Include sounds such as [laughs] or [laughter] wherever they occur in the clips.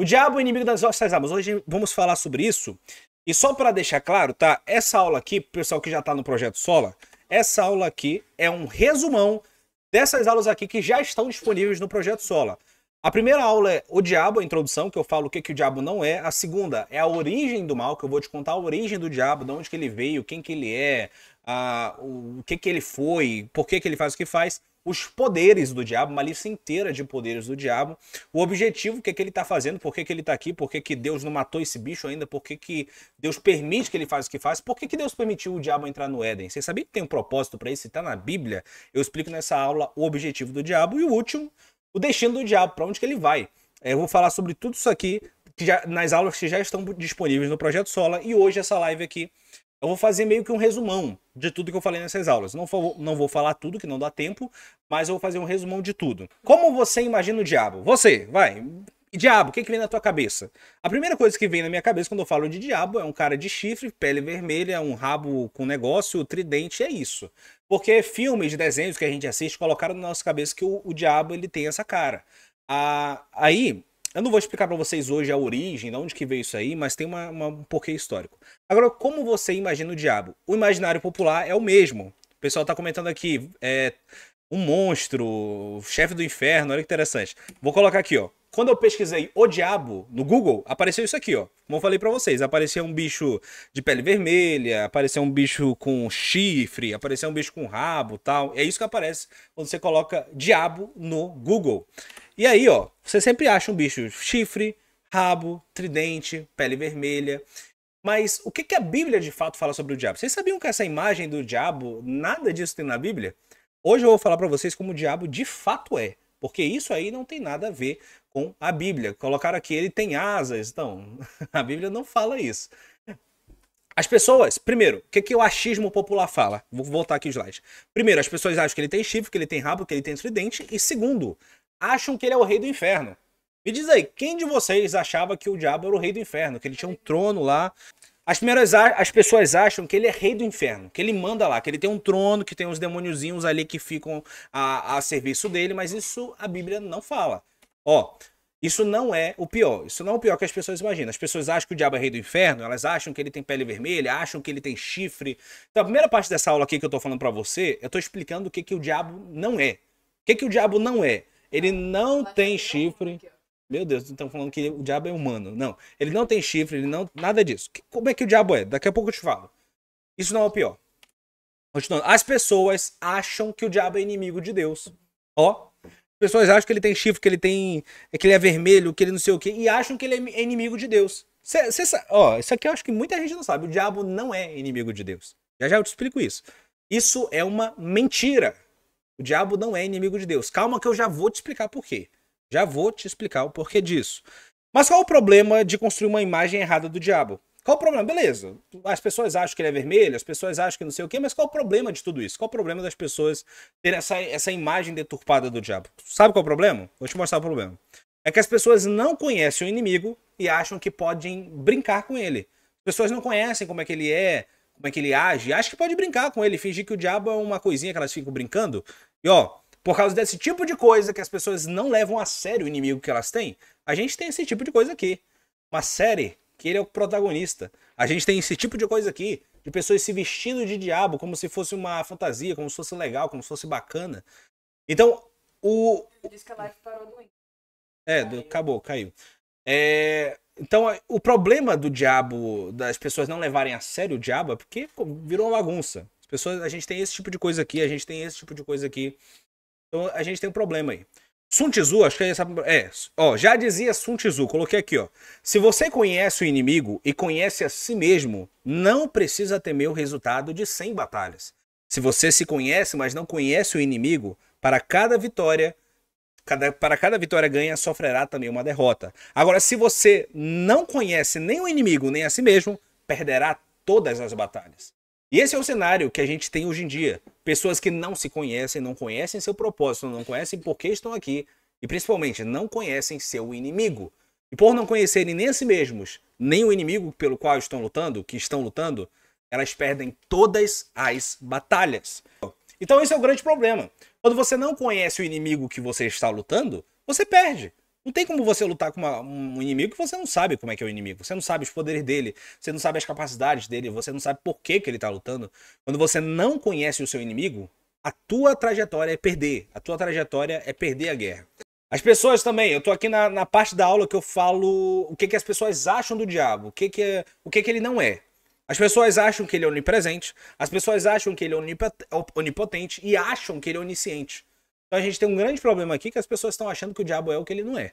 O diabo é inimigo das nossas almas. Hoje vamos falar sobre isso. E só para deixar claro, tá? Essa aula aqui, pessoal que já está no projeto Sola, essa aula aqui é um resumão dessas aulas aqui que já estão disponíveis no projeto Sola. A primeira aula é o diabo, a introdução, que eu falo o que, que o diabo não é. A segunda é a origem do mal, que eu vou te contar a origem do diabo, de onde que ele veio, quem que ele é, a, o, o que que ele foi, por que que ele faz o que faz os poderes do diabo, uma lista inteira de poderes do diabo, o objetivo, o que, é que ele está fazendo, por que, que ele está aqui, por que, que Deus não matou esse bicho ainda, por que, que Deus permite que ele faça o que faz, por que, que Deus permitiu o diabo entrar no Éden. Você sabia que tem um propósito para isso? Está na Bíblia. Eu explico nessa aula o objetivo do diabo e o último, o destino do diabo, para onde que ele vai. É, eu vou falar sobre tudo isso aqui já, nas aulas que já estão disponíveis no Projeto Sola e hoje essa live aqui eu vou fazer meio que um resumão de tudo que eu falei nessas aulas. Não vou, não vou falar tudo, que não dá tempo, mas eu vou fazer um resumão de tudo. Como você imagina o diabo? Você, vai. Diabo, o que, que vem na tua cabeça? A primeira coisa que vem na minha cabeça quando eu falo de diabo é um cara de chifre, pele vermelha, um rabo com negócio, tridente, é isso. Porque filmes, desenhos que a gente assiste colocaram na nossa cabeça que o, o diabo ele tem essa cara. Ah, aí, eu não vou explicar para vocês hoje a origem, de onde que veio isso aí, mas tem uma, uma, um porquê histórico. Agora, como você imagina o diabo? O imaginário popular é o mesmo. O pessoal está comentando aqui, é um monstro, chefe do inferno, olha que interessante. Vou colocar aqui, ó. Quando eu pesquisei o diabo no Google, apareceu isso aqui, ó. Como eu falei para vocês, apareceu um bicho de pele vermelha, apareceu um bicho com chifre, apareceu um bicho com rabo, tal. É isso que aparece quando você coloca diabo no Google. E aí, ó, você sempre acha um bicho chifre, rabo, tridente, pele vermelha. Mas o que, que a Bíblia de fato fala sobre o diabo? Vocês sabiam que essa imagem do diabo, nada disso tem na Bíblia? Hoje eu vou falar para vocês como o diabo de fato é. Porque isso aí não tem nada a ver com a Bíblia. Colocaram aqui, ele tem asas. Então, [laughs] a Bíblia não fala isso. As pessoas, primeiro, o que, que o achismo popular fala? Vou voltar aqui o slide. Primeiro, as pessoas acham que ele tem chifre, que ele tem rabo, que ele tem tridente. E segundo, acham que ele é o rei do inferno. Me diz aí, quem de vocês achava que o diabo era o rei do inferno, que ele tinha um trono lá? As primeiras as pessoas acham que ele é rei do inferno, que ele manda lá, que ele tem um trono, que tem uns demôniozinhos ali que ficam a, a serviço dele, mas isso a Bíblia não fala. Ó, isso não é o pior. Isso não é o pior que as pessoas imaginam. As pessoas acham que o diabo é rei do inferno, elas acham que ele tem pele vermelha, acham que ele tem chifre. Então, a primeira parte dessa aula aqui que eu tô falando para você, eu tô explicando o que, que o diabo não é. O que, que o diabo não é? Ele não tem chifre. Meu Deus, estão falando que o diabo é humano. Não, ele não tem chifre, ele não. Nada disso. Como é que o diabo é? Daqui a pouco eu te falo. Isso não é o pior. Continuando. As pessoas acham que o diabo é inimigo de Deus. Ó. As pessoas acham que ele tem chifre, que ele tem. que ele é vermelho, que ele não sei o quê. E acham que ele é inimigo de Deus. Cê, cê, ó, isso aqui eu acho que muita gente não sabe. O diabo não é inimigo de Deus. Já já eu te explico isso. Isso é uma mentira. O diabo não é inimigo de Deus. Calma que eu já vou te explicar por quê. Já vou te explicar o porquê disso. Mas qual o problema de construir uma imagem errada do diabo? Qual o problema? Beleza. As pessoas acham que ele é vermelho, as pessoas acham que não sei o quê, mas qual o problema de tudo isso? Qual o problema das pessoas terem essa, essa imagem deturpada do diabo? Sabe qual é o problema? Vou te mostrar o problema. É que as pessoas não conhecem o inimigo e acham que podem brincar com ele. As pessoas não conhecem como é que ele é, como é que ele age, acham que pode brincar com ele, fingir que o diabo é uma coisinha que elas ficam brincando. E ó, por causa desse tipo de coisa que as pessoas não levam a sério o inimigo que elas têm, a gente tem esse tipo de coisa aqui. Uma série que ele é o protagonista. A gente tem esse tipo de coisa aqui, de pessoas se vestindo de diabo como se fosse uma fantasia, como se fosse legal, como se fosse bacana. Então, o. Diz que a live parou do É, do, acabou, caiu. É, então, o problema do diabo, das pessoas não levarem a sério o diabo, é porque virou uma bagunça pessoas, a gente tem esse tipo de coisa aqui, a gente tem esse tipo de coisa aqui. Então a gente tem um problema aí. Sun Tzu, acho que é essa. É, ó, já dizia Sun Tzu, coloquei aqui, ó. Se você conhece o inimigo e conhece a si mesmo, não precisa temer o resultado de 100 batalhas. Se você se conhece, mas não conhece o inimigo, para cada vitória, cada, para cada vitória ganha, sofrerá também uma derrota. Agora, se você não conhece nem o inimigo, nem a si mesmo, perderá todas as batalhas. E esse é o cenário que a gente tem hoje em dia. Pessoas que não se conhecem, não conhecem seu propósito, não conhecem por que estão aqui e principalmente não conhecem seu inimigo. E por não conhecerem nem a si mesmos, nem o inimigo pelo qual estão lutando, que estão lutando, elas perdem todas as batalhas. Então esse é o grande problema. Quando você não conhece o inimigo que você está lutando, você perde. Não tem como você lutar com uma, um inimigo que você não sabe como é que é o inimigo. Você não sabe os poderes dele, você não sabe as capacidades dele, você não sabe por que, que ele tá lutando. Quando você não conhece o seu inimigo, a tua trajetória é perder. A tua trajetória é perder a guerra. As pessoas também, eu tô aqui na, na parte da aula que eu falo o que, que as pessoas acham do diabo, o que, que, é, o que, que ele não é. As pessoas acham que ele é onipresente, as pessoas acham que ele é onipotente e acham que ele é onisciente. Então a gente tem um grande problema aqui que as pessoas estão achando que o diabo é o que ele não é.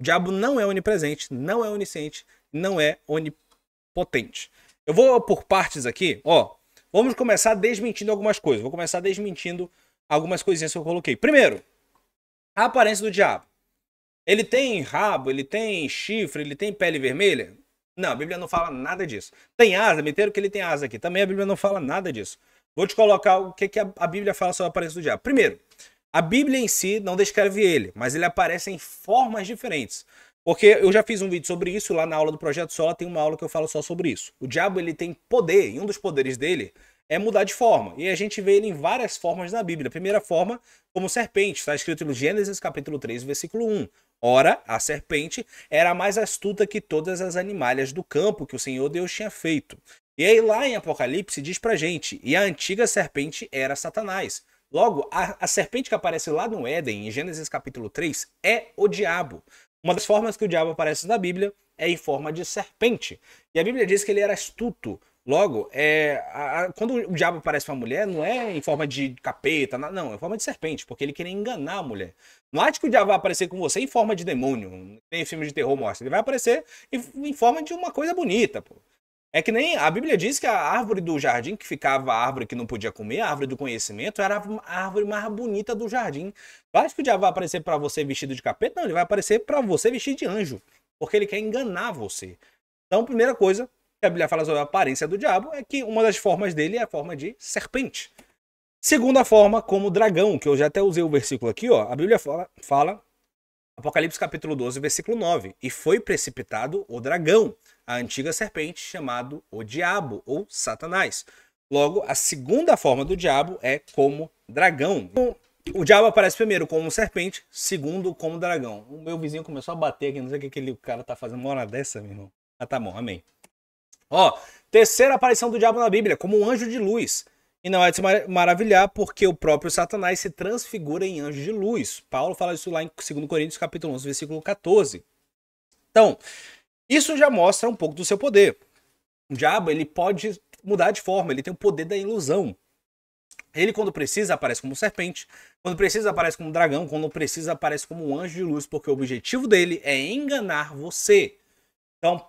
O diabo não é onipresente, não é onisciente, não é onipotente. Eu vou por partes aqui, ó. Vamos começar desmentindo algumas coisas. Vou começar desmentindo algumas coisinhas que eu coloquei. Primeiro, a aparência do diabo. Ele tem rabo, ele tem chifre, ele tem pele vermelha? Não, a Bíblia não fala nada disso. Tem asa, meteram que ele tem asa aqui. Também a Bíblia não fala nada disso. Vou te colocar o que, que a Bíblia fala sobre a aparência do diabo. Primeiro, a Bíblia em si não descreve ele, mas ele aparece em formas diferentes. Porque eu já fiz um vídeo sobre isso lá na aula do Projeto Sola, tem uma aula que eu falo só sobre isso. O diabo ele tem poder, e um dos poderes dele é mudar de forma. E a gente vê ele em várias formas na Bíblia. A primeira forma, como serpente, está escrito no Gênesis capítulo 3, versículo 1. Ora, a serpente era mais astuta que todas as animalhas do campo que o Senhor Deus tinha feito. E aí lá em Apocalipse diz pra gente, e a antiga serpente era Satanás. Logo, a, a, serpente que aparece lá no Éden, em Gênesis capítulo 3, é o diabo. Uma das formas que o diabo aparece na Bíblia é em forma de serpente. E a Bíblia diz que ele era astuto. Logo, é, a, a, quando o diabo aparece para uma mulher, não é em forma de capeta, não, é em forma de serpente, porque ele queria enganar a mulher. Não acha que o diabo vai aparecer com você em forma de demônio, nem filme de terror mostra. Ele vai aparecer em, em forma de uma coisa bonita, pô. É que nem a Bíblia diz que a árvore do jardim, que ficava a árvore que não podia comer, a árvore do conhecimento, era a árvore mais bonita do jardim. Tu acha que o diabo vai aparecer para você vestido de capeta? Não, ele vai aparecer para você vestido de anjo. Porque ele quer enganar você. Então, primeira coisa que a Bíblia fala sobre a aparência do diabo é que uma das formas dele é a forma de serpente. Segunda forma, como dragão, que eu já até usei o versículo aqui, ó. A Bíblia fala, fala Apocalipse capítulo 12, versículo 9. E foi precipitado o dragão a antiga serpente, chamado o diabo ou Satanás. Logo, a segunda forma do diabo é como dragão. O diabo aparece primeiro como serpente, segundo como dragão. O meu vizinho começou a bater aqui, não sei o que aquele cara tá fazendo uma hora dessa, meu irmão. Ah, tá bom, amém. Ó, terceira aparição do diabo na Bíblia, como um anjo de luz. E não é de se maravilhar, porque o próprio Satanás se transfigura em anjo de luz. Paulo fala isso lá em 2 Coríntios capítulo 11, versículo 14. Então, isso já mostra um pouco do seu poder. O diabo ele pode mudar de forma, ele tem o poder da ilusão. Ele, quando precisa, aparece como serpente. Quando precisa, aparece como dragão. Quando precisa, aparece como um anjo de luz, porque o objetivo dele é enganar você. Então,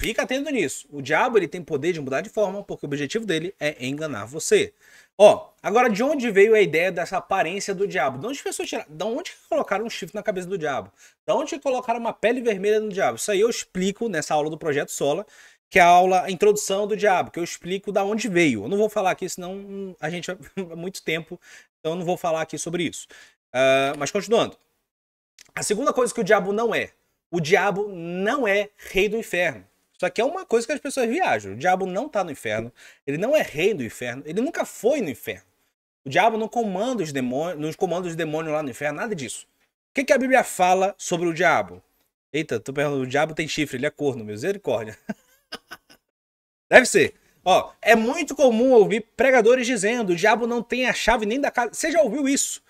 fica atento nisso. O diabo ele tem poder de mudar de forma, porque o objetivo dele é enganar você. Ó, agora de onde veio a ideia dessa aparência do diabo? De onde as pessoas tiraram? De onde colocaram um chifre na cabeça do diabo? De onde colocaram uma pele vermelha no diabo? Isso aí eu explico nessa aula do Projeto Sola, que é a aula a Introdução do Diabo, que eu explico da onde veio. Eu não vou falar aqui, senão a gente há [laughs] muito tempo, então eu não vou falar aqui sobre isso. Uh, mas continuando. A segunda coisa que o diabo não é. O diabo não é rei do inferno. Isso aqui é uma coisa que as pessoas viajam. O diabo não está no inferno. Ele não é rei do inferno. Ele nunca foi no inferno. O diabo não comanda os demônios, não comanda os demônios lá no inferno, nada disso. O que, que a Bíblia fala sobre o diabo? Eita, tu perguntando, o diabo tem chifre, ele é corno, misericórdia. [laughs] Deve ser. Ó, é muito comum ouvir pregadores dizendo: o diabo não tem a chave nem da casa. Você já ouviu isso?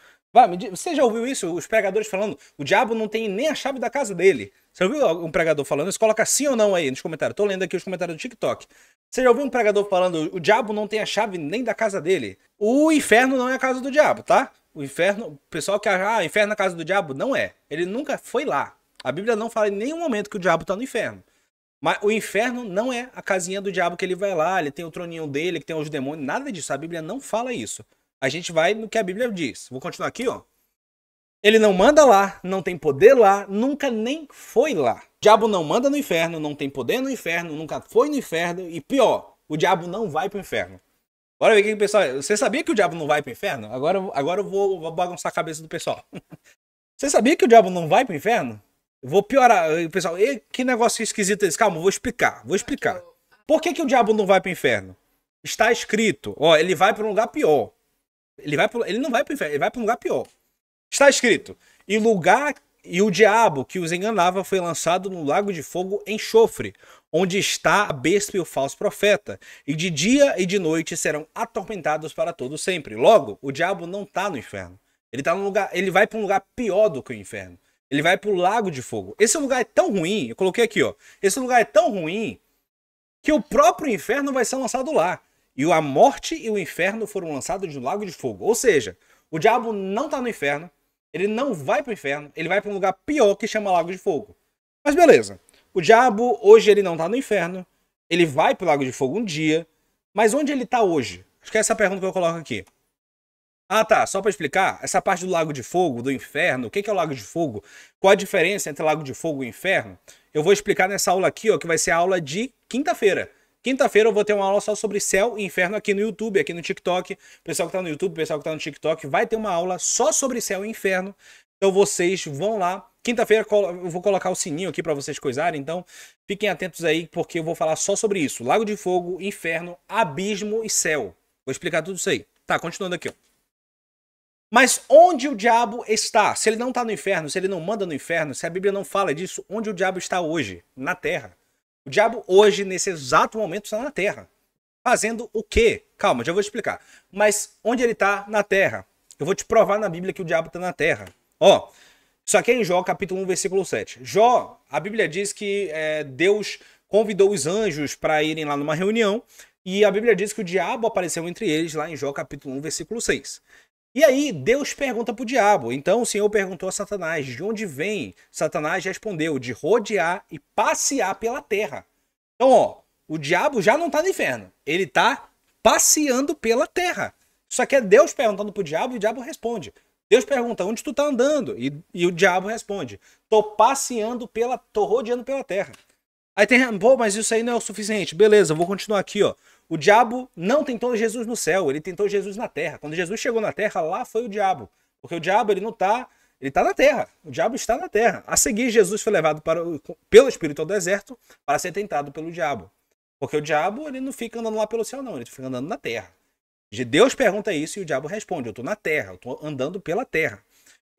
Você já ouviu isso? Os pregadores falando: o diabo não tem nem a chave da casa dele. Você ouviu um pregador falando isso? Coloca sim ou não aí nos comentários. Tô lendo aqui os comentários do TikTok. Você já ouviu um pregador falando: o diabo não tem a chave nem da casa dele? O inferno não é a casa do diabo, tá? O inferno, o pessoal que acha, ah, inferno é a casa do diabo, não é. Ele nunca foi lá. A Bíblia não fala em nenhum momento que o diabo tá no inferno. Mas o inferno não é a casinha do diabo que ele vai lá, ele tem o troninho dele, que tem os demônios, nada disso. A Bíblia não fala isso. A gente vai no que a Bíblia diz. Vou continuar aqui, ó. Ele não manda lá, não tem poder lá, nunca nem foi lá. O diabo não manda no inferno, não tem poder no inferno, nunca foi no inferno e pior, o diabo não vai pro inferno. Bora ver aqui, pessoal. Você sabia que o diabo não vai pro inferno? Agora, agora eu vou, vou bagunçar a cabeça do pessoal. [laughs] Você sabia que o diabo não vai pro inferno? vou piorar. Pessoal, que negócio esquisito esse. Calma, vou explicar. Vou explicar. Por que, que o diabo não vai pro inferno? Está escrito, ó, ele vai para um lugar pior. Ele, vai pro, ele não vai pro inferno, ele vai para um lugar pior. Está escrito: em lugar e o diabo que os enganava foi lançado no lago de fogo enxofre, onde está a besta e o falso profeta, e de dia e de noite serão atormentados para todo sempre. Logo, o diabo não está no inferno. Ele tá num lugar, ele vai para um lugar pior do que o inferno. Ele vai para o lago de fogo. Esse lugar é tão ruim, eu coloquei aqui, ó. Esse lugar é tão ruim que o próprio inferno vai ser lançado lá. E a morte e o inferno foram lançados no lago de fogo. Ou seja, o diabo não está no inferno, ele não vai para o inferno, ele vai para um lugar pior que chama lago de fogo. Mas beleza. O diabo hoje ele não está no inferno, ele vai para o lago de fogo um dia, mas onde ele está hoje? Acho que é essa pergunta que eu coloco aqui. Ah, tá. Só para explicar, essa parte do Lago de Fogo, do inferno, o que é o Lago de Fogo? Qual a diferença entre Lago de Fogo e inferno? Eu vou explicar nessa aula aqui, ó, que vai ser a aula de quinta-feira. Quinta-feira eu vou ter uma aula só sobre céu e inferno aqui no YouTube, aqui no TikTok. Pessoal que tá no YouTube, pessoal que tá no TikTok, vai ter uma aula só sobre céu e inferno. Então vocês vão lá. Quinta-feira eu vou colocar o sininho aqui para vocês coisarem, então fiquem atentos aí porque eu vou falar só sobre isso. Lago de Fogo, inferno, abismo e céu. Vou explicar tudo isso aí. Tá, continuando aqui, ó. Mas onde o diabo está? Se ele não está no inferno, se ele não manda no inferno, se a Bíblia não fala disso, onde o diabo está hoje? Na terra. O diabo hoje, nesse exato momento, está na terra. Fazendo o quê? Calma, já vou explicar. Mas onde ele está? Na terra. Eu vou te provar na Bíblia que o diabo está na terra. Ó, isso aqui é em Jó, capítulo 1, versículo 7. Jó, a Bíblia diz que é, Deus convidou os anjos para irem lá numa reunião e a Bíblia diz que o diabo apareceu entre eles lá em Jó, capítulo 1, versículo 6. E aí Deus pergunta para o diabo. Então o Senhor perguntou a Satanás: de onde vem? Satanás respondeu: de rodear e passear pela terra. Então, ó, o diabo já não está no inferno. Ele está passeando pela terra. Só que é Deus perguntando para o diabo e o diabo responde. Deus pergunta: onde tu está andando? E, e o diabo responde: tô passeando pela. tô rodeando pela terra. Aí tem, pô, mas isso aí não é o suficiente. Beleza, vou continuar aqui, ó. O diabo não tentou Jesus no céu, ele tentou Jesus na terra. Quando Jesus chegou na terra, lá foi o diabo. Porque o diabo, ele não está, ele está na terra. O diabo está na terra. A seguir, Jesus foi levado para, pelo Espírito ao deserto para ser tentado pelo diabo. Porque o diabo, ele não fica andando lá pelo céu, não. Ele fica andando na terra. Deus pergunta isso e o diabo responde: Eu estou na terra, eu estou andando pela terra.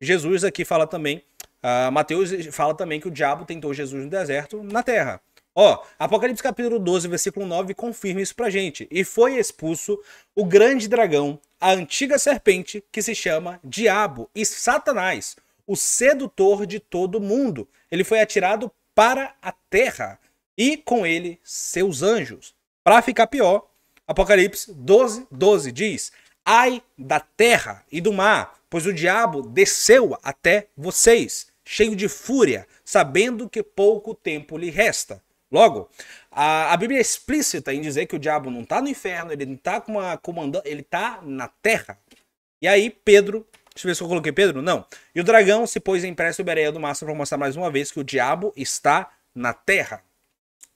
Jesus aqui fala também, uh, Mateus fala também que o diabo tentou Jesus no deserto na terra. Ó, Apocalipse capítulo 12, versículo 9 confirma isso pra gente. E foi expulso o grande dragão, a antiga serpente, que se chama Diabo e Satanás, o sedutor de todo mundo. Ele foi atirado para a terra e com ele seus anjos. Para ficar pior, Apocalipse 12, 12 diz: Ai da terra e do mar, pois o diabo desceu até vocês, cheio de fúria, sabendo que pouco tempo lhe resta. Logo, a, a Bíblia é explícita em dizer que o diabo não está no inferno, ele não está com uma comandante, ele está na terra. E aí, Pedro, deixa eu ver se eu coloquei Pedro, não. E o dragão se pôs em pré sobre do mastro para mostrar mais uma vez que o diabo está na terra.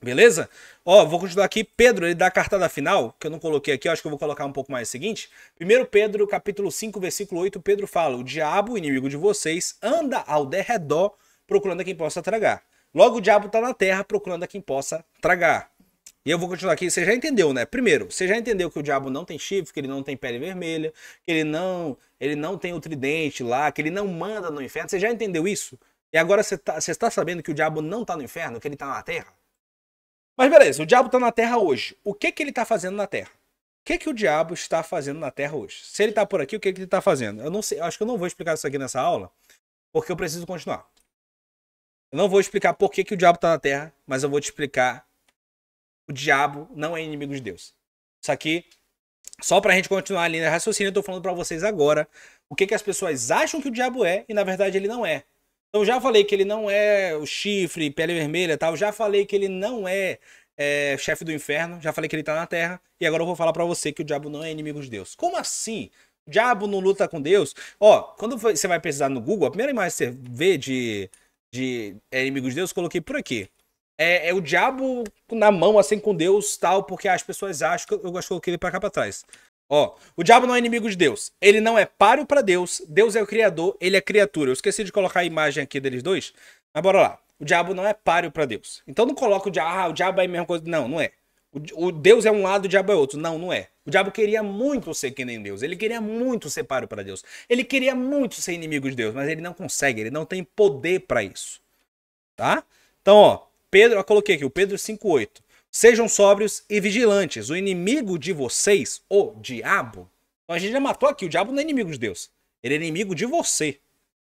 Beleza? Ó, vou continuar aqui. Pedro, ele dá a cartada final, que eu não coloquei aqui, acho que eu vou colocar um pouco mais o seguinte. Primeiro Pedro, capítulo 5, versículo 8, Pedro fala: "O diabo, inimigo de vocês, anda ao derredor procurando a quem possa tragar." Logo, o diabo está na terra procurando a quem possa tragar. E eu vou continuar aqui. Você já entendeu, né? Primeiro, você já entendeu que o diabo não tem chifre, que ele não tem pele vermelha, que ele não, ele não tem o tridente lá, que ele não manda no inferno. Você já entendeu isso? E agora você está você está sabendo que o diabo não está no inferno, que ele está na terra? Mas beleza, o diabo está na terra hoje. O que, que ele está fazendo na terra? O que, que o diabo está fazendo na terra hoje? Se ele está por aqui, o que, que ele está fazendo? Eu não sei, acho que eu não vou explicar isso aqui nessa aula, porque eu preciso continuar. Eu não vou explicar por que, que o diabo está na Terra, mas eu vou te explicar. O diabo não é inimigo de Deus. Isso aqui, só para a gente continuar ali na raciocínio, eu estou falando para vocês agora o que, que as pessoas acham que o diabo é e na verdade ele não é. Então eu já falei que ele não é o chifre, pele vermelha tal. Já falei que ele não é, é chefe do inferno. Já falei que ele está na terra. E agora eu vou falar para você que o diabo não é inimigo de Deus. Como assim? O diabo não luta com Deus? Ó, quando você vai pesquisar no Google, a primeira imagem que você vê de de é, inimigos de Deus, coloquei por aqui. É, é, o diabo na mão, assim, com Deus, tal, porque as pessoas acham que eu, eu acho que coloquei ele pra cá pra trás. Ó, o diabo não é inimigo de Deus. Ele não é páreo para Deus. Deus é o criador, ele é criatura. Eu esqueci de colocar a imagem aqui deles dois, mas bora lá. O diabo não é páreo para Deus. Então não coloca o diabo, ah, o diabo é a mesma coisa. Não, não é. O, Deus é um lado, o diabo é outro. Não, não é. O diabo queria muito ser que nem Deus. Ele queria muito ser páreo para Deus. Ele queria muito ser inimigo de Deus, mas ele não consegue, ele não tem poder para isso. Tá? Então, ó, Pedro, eu coloquei aqui, o Pedro 5:8. Sejam sóbrios e vigilantes. O inimigo de vocês, o diabo. Então a gente já matou aqui, o diabo não é inimigo de Deus. Ele é inimigo de você.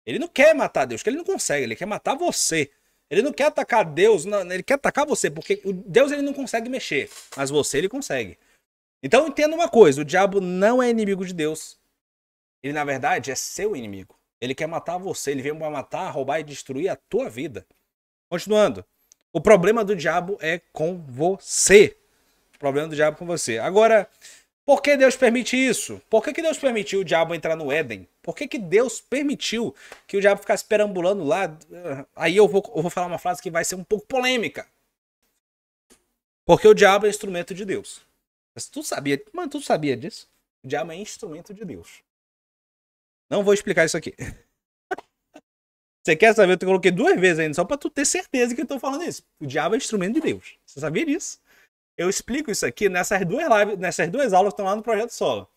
Ele não quer matar Deus, porque ele não consegue, ele quer matar você. Ele não quer atacar Deus, ele quer atacar você, porque Deus ele não consegue mexer, mas você ele consegue. Então entenda uma coisa, o diabo não é inimigo de Deus. Ele na verdade é seu inimigo. Ele quer matar você, ele vem para matar, roubar e destruir a tua vida. Continuando. O problema do diabo é com você. O problema do diabo é com você. Agora, por que Deus permite isso? Por que, que Deus permitiu o diabo entrar no Éden? Por que, que Deus permitiu que o diabo ficasse perambulando lá? Aí eu vou, eu vou falar uma frase que vai ser um pouco polêmica. Porque o diabo é instrumento de Deus. Mas tu sabia, mano, tu sabia disso? O diabo é instrumento de Deus. Não vou explicar isso aqui. [laughs] Você quer saber? Eu coloquei duas vezes ainda, só pra tu ter certeza que eu tô falando isso. O diabo é instrumento de Deus. Você sabia disso? Eu explico isso aqui nessas duas lives, nessas duas aulas que estão lá no Projeto Solo.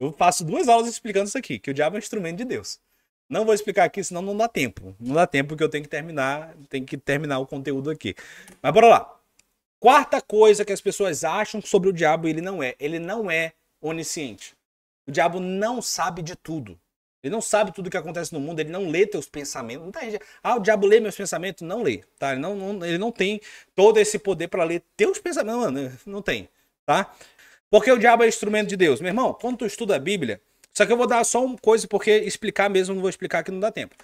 Eu faço duas aulas explicando isso aqui, que o diabo é um instrumento de Deus. Não vou explicar aqui, senão não dá tempo. Não dá tempo porque eu tenho que terminar, tenho que terminar o conteúdo aqui. Mas bora lá. Quarta coisa que as pessoas acham sobre o diabo, ele não é. Ele não é onisciente. O diabo não sabe de tudo. Ele não sabe tudo o que acontece no mundo, ele não lê teus pensamentos. Ah, o diabo lê meus pensamentos? Não lê, tá? Ele não, não ele não tem todo esse poder para ler teus pensamentos, mano, não tem, tá? Porque o diabo é instrumento de Deus. Meu irmão, quando tu estuda a Bíblia, só que eu vou dar só uma coisa, porque explicar mesmo, não vou explicar que não dá tempo.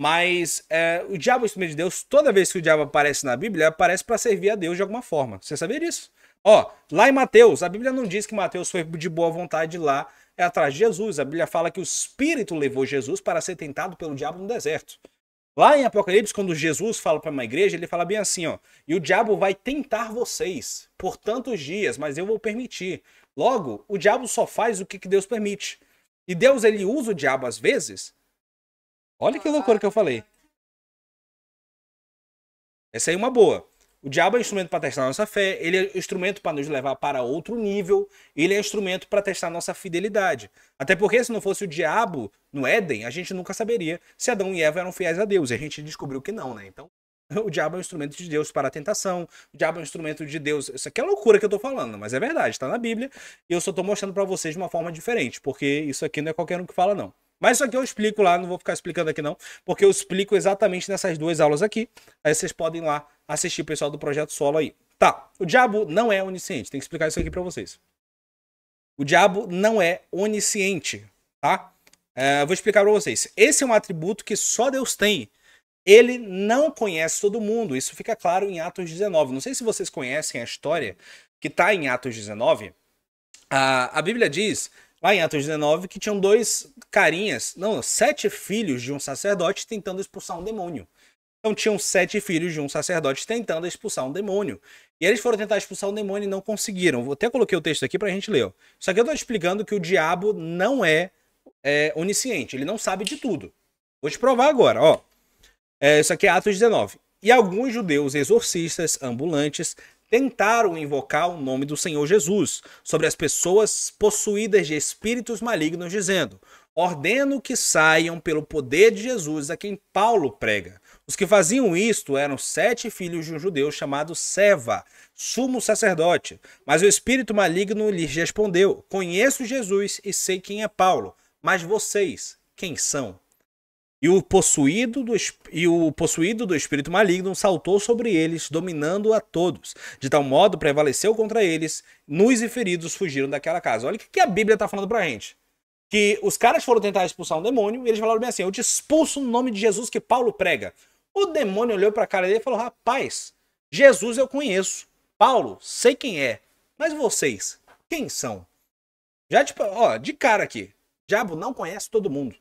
Mas é, o diabo é instrumento de Deus, toda vez que o diabo aparece na Bíblia, aparece para servir a Deus de alguma forma. Você sabia disso? Ó, lá em Mateus, a Bíblia não diz que Mateus foi de boa vontade lá é atrás de Jesus. A Bíblia fala que o Espírito levou Jesus para ser tentado pelo diabo no deserto. Lá em Apocalipse, quando Jesus fala para uma igreja, ele fala bem assim, ó, e o diabo vai tentar vocês por tantos dias, mas eu vou permitir. Logo, o diabo só faz o que Deus permite. E Deus ele usa o diabo às vezes. Olha que loucura que eu falei. Essa aí é uma boa. O diabo é instrumento para testar nossa fé, ele é instrumento para nos levar para outro nível, ele é instrumento para testar nossa fidelidade. Até porque se não fosse o diabo no Éden, a gente nunca saberia se Adão e Eva eram fiéis a Deus. E a gente descobriu que não, né? Então, [laughs] o diabo é um instrumento de Deus para a tentação, o diabo é um instrumento de Deus. Isso aqui é loucura que eu tô falando, mas é verdade, está na Bíblia, e eu só tô mostrando para vocês de uma forma diferente, porque isso aqui não é qualquer um que fala, não. Mas isso aqui eu explico lá, não vou ficar explicando aqui não, porque eu explico exatamente nessas duas aulas aqui. Aí vocês podem lá assistir o pessoal do Projeto Solo aí. Tá, o diabo não é onisciente, tem que explicar isso aqui para vocês. O diabo não é onisciente, tá? É, vou explicar para vocês. Esse é um atributo que só Deus tem. Ele não conhece todo mundo. Isso fica claro em Atos 19. Não sei se vocês conhecem a história que está em Atos 19. A, a Bíblia diz lá em Atos 19 que tinham dois carinhas, não, sete filhos de um sacerdote tentando expulsar um demônio. Então tinham sete filhos de um sacerdote tentando expulsar um demônio. E eles foram tentar expulsar um demônio e não conseguiram. Vou até coloquei o texto aqui pra gente ler. Só que eu tô explicando que o diabo não é, é onisciente, ele não sabe de tudo. Vou te provar agora, ó. É, isso aqui é Atos 19. E alguns judeus exorcistas ambulantes tentaram invocar o nome do Senhor Jesus sobre as pessoas possuídas de espíritos malignos, dizendo: Ordeno que saiam pelo poder de Jesus a quem Paulo prega. Os que faziam isto eram sete filhos de um judeu chamado Seva, sumo sacerdote. Mas o espírito maligno lhes respondeu: Conheço Jesus e sei quem é Paulo, mas vocês, quem são? E o possuído do, e o possuído do espírito maligno saltou sobre eles, dominando a todos. De tal modo prevaleceu contra eles, nus e feridos fugiram daquela casa. Olha o que a Bíblia está falando pra gente. Que os caras foram tentar expulsar um demônio e eles falaram bem assim: Eu te expulso no nome de Jesus que Paulo prega. O demônio olhou pra cara dele e falou: Rapaz, Jesus eu conheço. Paulo, sei quem é. Mas vocês, quem são? Já, tipo, ó, de cara aqui. Diabo não conhece todo mundo.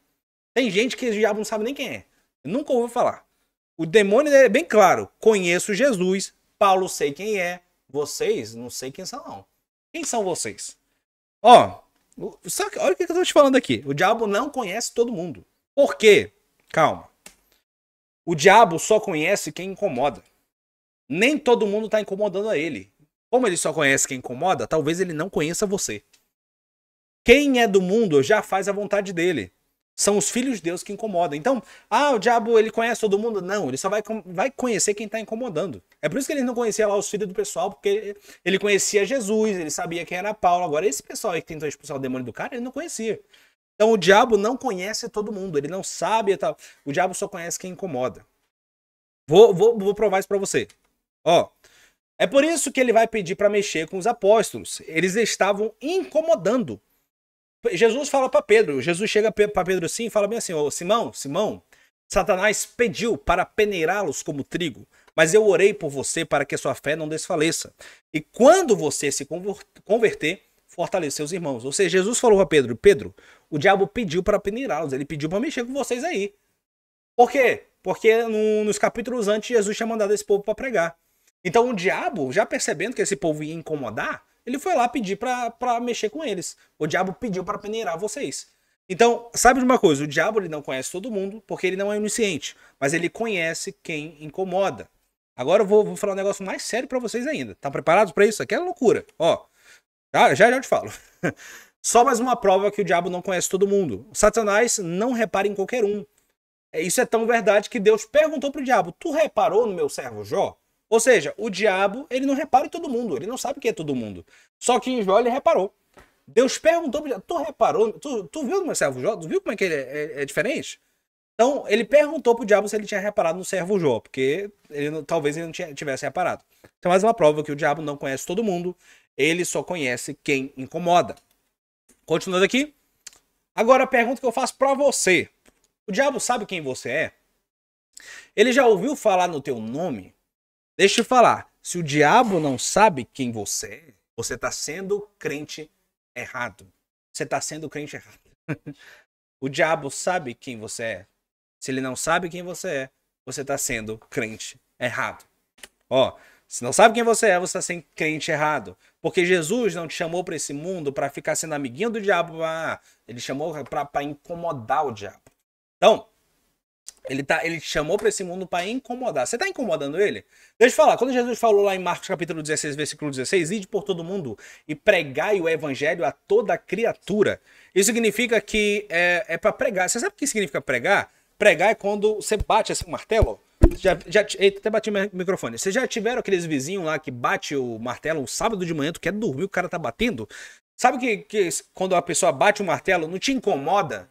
Tem gente que o diabo não sabe nem quem é. nunca ouviu falar. O demônio é bem claro. Conheço Jesus. Paulo sei quem é. Vocês não sei quem são, não. Quem são vocês? Ó, sabe, olha o que eu tô te falando aqui. O diabo não conhece todo mundo. Por quê? Calma. O diabo só conhece quem incomoda. Nem todo mundo tá incomodando a ele. Como ele só conhece quem incomoda, talvez ele não conheça você. Quem é do mundo já faz a vontade dele. São os filhos de Deus que incomodam. Então, ah, o diabo ele conhece todo mundo? Não, ele só vai, vai conhecer quem está incomodando. É por isso que ele não conhecia lá os filhos do pessoal, porque ele conhecia Jesus, ele sabia quem era Paulo. Agora, esse pessoal aí que tentou expulsar o demônio do cara, ele não conhecia. Então, o diabo não conhece todo mundo, ele não sabe e tal. O diabo só conhece quem incomoda. Vou, vou, vou provar isso para você. Ó, é por isso que ele vai pedir para mexer com os apóstolos. Eles estavam incomodando. Jesus fala para Pedro. Jesus chega para Pedro assim e fala bem assim: Ô Simão, Simão, Satanás pediu para peneirá-los como trigo, mas eu orei por você para que a sua fé não desfaleça. E quando você se converter, fortaleça seus irmãos. Ou seja, Jesus falou para Pedro: Pedro, o diabo pediu para peneirá-los, ele pediu para mexer com vocês aí. Por quê? Porque no, nos capítulos antes, Jesus tinha mandado esse povo para pregar. Então o diabo, já percebendo que esse povo ia incomodar, ele foi lá pedir para mexer com eles. O diabo pediu para peneirar vocês. Então, sabe de uma coisa? O diabo ele não conhece todo mundo porque ele não é onisciente, mas ele conhece quem incomoda. Agora eu vou, vou falar um negócio mais sério para vocês ainda. Tá preparados para isso? Aqui é loucura. Ó, já, já já te falo. [laughs] Só mais uma prova que o diabo não conhece todo mundo. Satanás não repara em qualquer um. É, isso é tão verdade que Deus perguntou pro diabo: Tu reparou no meu servo Jó? Ou seja, o diabo, ele não repara em todo mundo, ele não sabe o que é todo mundo. Só que em Jó ele reparou. Deus perguntou diabo, tu reparou, tu, tu viu meu servo Jó? Tu viu como é que ele é, é, é diferente? Então, ele perguntou pro diabo se ele tinha reparado no servo Jó, porque ele, talvez ele não tivesse reparado. Então, mais uma prova que o diabo não conhece todo mundo, ele só conhece quem incomoda. Continuando aqui. Agora a pergunta que eu faço para você. O diabo sabe quem você é? Ele já ouviu falar no teu nome? Deixa eu falar. Se o diabo não sabe quem você é, você está sendo crente errado. Você está sendo crente errado. [laughs] o diabo sabe quem você é. Se ele não sabe quem você é, você está sendo crente errado. Ó, se não sabe quem você é, você está sendo crente errado. Porque Jesus não te chamou para esse mundo para ficar sendo amiguinho do diabo. Ah, ele chamou para incomodar o diabo. Então, ele, tá, ele te chamou para esse mundo para incomodar. Você está incomodando ele? Deixa eu falar, quando Jesus falou lá em Marcos capítulo 16, versículo 16, ide por todo mundo e pregai o evangelho a toda criatura. Isso significa que é, é para pregar. Você sabe o que significa pregar? Pregar é quando você bate assim o martelo. Já, já, eita, até bati meu microfone. Vocês já tiveram aqueles vizinhos lá que bate o martelo um sábado de manhã, tu quer dormir, o cara tá batendo? Sabe que, que quando a pessoa bate o martelo, não te incomoda?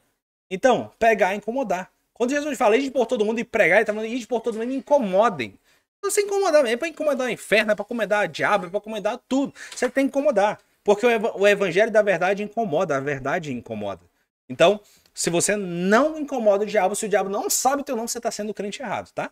Então, pregar é incomodar. Quando Jesus fala, ide por todo mundo e pregar, ele tá falando, ide por todo mundo e incomodem. Não se incomodar mesmo, é pra incomodar o inferno, é pra incomodar o diabo, é pra incomodar tudo. Você tem que incomodar. Porque o evangelho da verdade incomoda, a verdade incomoda. Então, se você não incomoda o diabo, se o diabo não sabe o teu nome, você tá sendo crente errado, tá?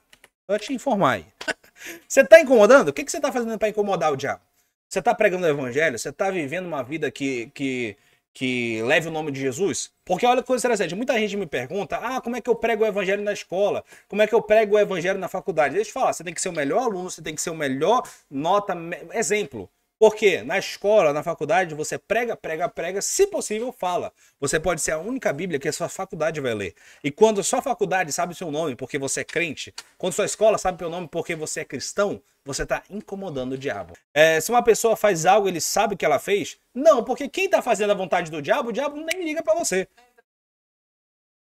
Eu te informar aí. [laughs] você tá incomodando? O que, que você tá fazendo para incomodar o diabo? Você tá pregando o evangelho? Você tá vivendo uma vida que, que que leve o nome de Jesus? Porque olha que coisa interessante, muita gente me pergunta: ah, como é que eu prego o evangelho na escola? Como é que eu prego o evangelho na faculdade? Deixa eu falar, você tem que ser o melhor aluno, você tem que ser o melhor nota, exemplo. Porque na escola, na faculdade, você prega, prega, prega, se possível, fala. Você pode ser a única Bíblia que a sua faculdade vai ler. E quando a sua faculdade sabe o seu nome porque você é crente, quando sua escola sabe o seu nome porque você é cristão, você está incomodando o diabo. É, se uma pessoa faz algo, ele sabe que ela fez? Não, porque quem está fazendo a vontade do diabo, o diabo nem liga para você.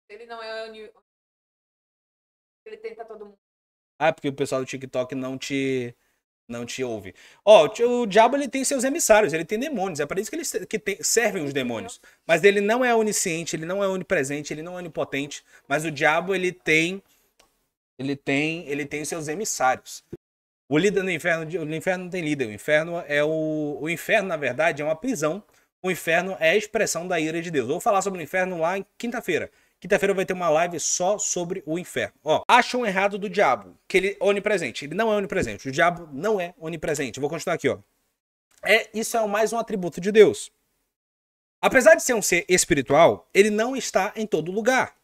Ele não é. Ele tenta todo mundo. Ah, porque o pessoal do TikTok não te não te ouve. Ó, o, o diabo ele tem seus emissários, ele tem demônios, é para isso que eles que tem, servem os demônios. Mas ele não é onisciente, ele não é onipresente, ele não é onipotente, mas o diabo ele tem ele tem ele tem seus emissários. O líder do inferno, o inferno não tem líder, o inferno é o o inferno na verdade é uma prisão. O inferno é a expressão da ira de Deus. Eu vou falar sobre o inferno lá em quinta-feira. Quinta-feira vai ter uma live só sobre o inferno. Ó, acham errado do diabo, que ele é onipresente. Ele não é onipresente. O diabo não é onipresente. vou continuar aqui, ó. É, isso é mais um atributo de Deus. Apesar de ser um ser espiritual, ele não está em todo lugar.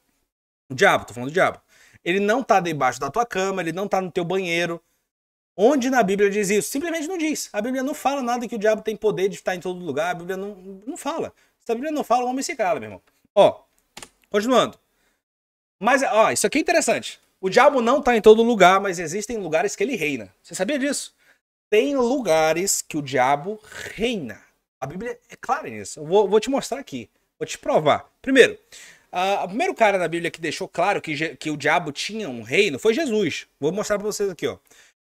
O diabo, tô falando do diabo. Ele não está debaixo da tua cama, ele não está no teu banheiro. Onde na Bíblia diz isso? Simplesmente não diz. A Bíblia não fala nada que o diabo tem poder de estar em todo lugar. A Bíblia não, não fala. Se a Bíblia não fala, o homem se cala, meu irmão. Ó, Continuando. Mas, ó, isso aqui é interessante. O diabo não está em todo lugar, mas existem lugares que ele reina. Você sabia disso? tem lugares que o diabo reina. A Bíblia é clara nisso. Eu vou, vou te mostrar aqui. Vou te provar. Primeiro, o primeiro cara na Bíblia que deixou claro que, que o diabo tinha um reino foi Jesus. Vou mostrar para vocês aqui, ó.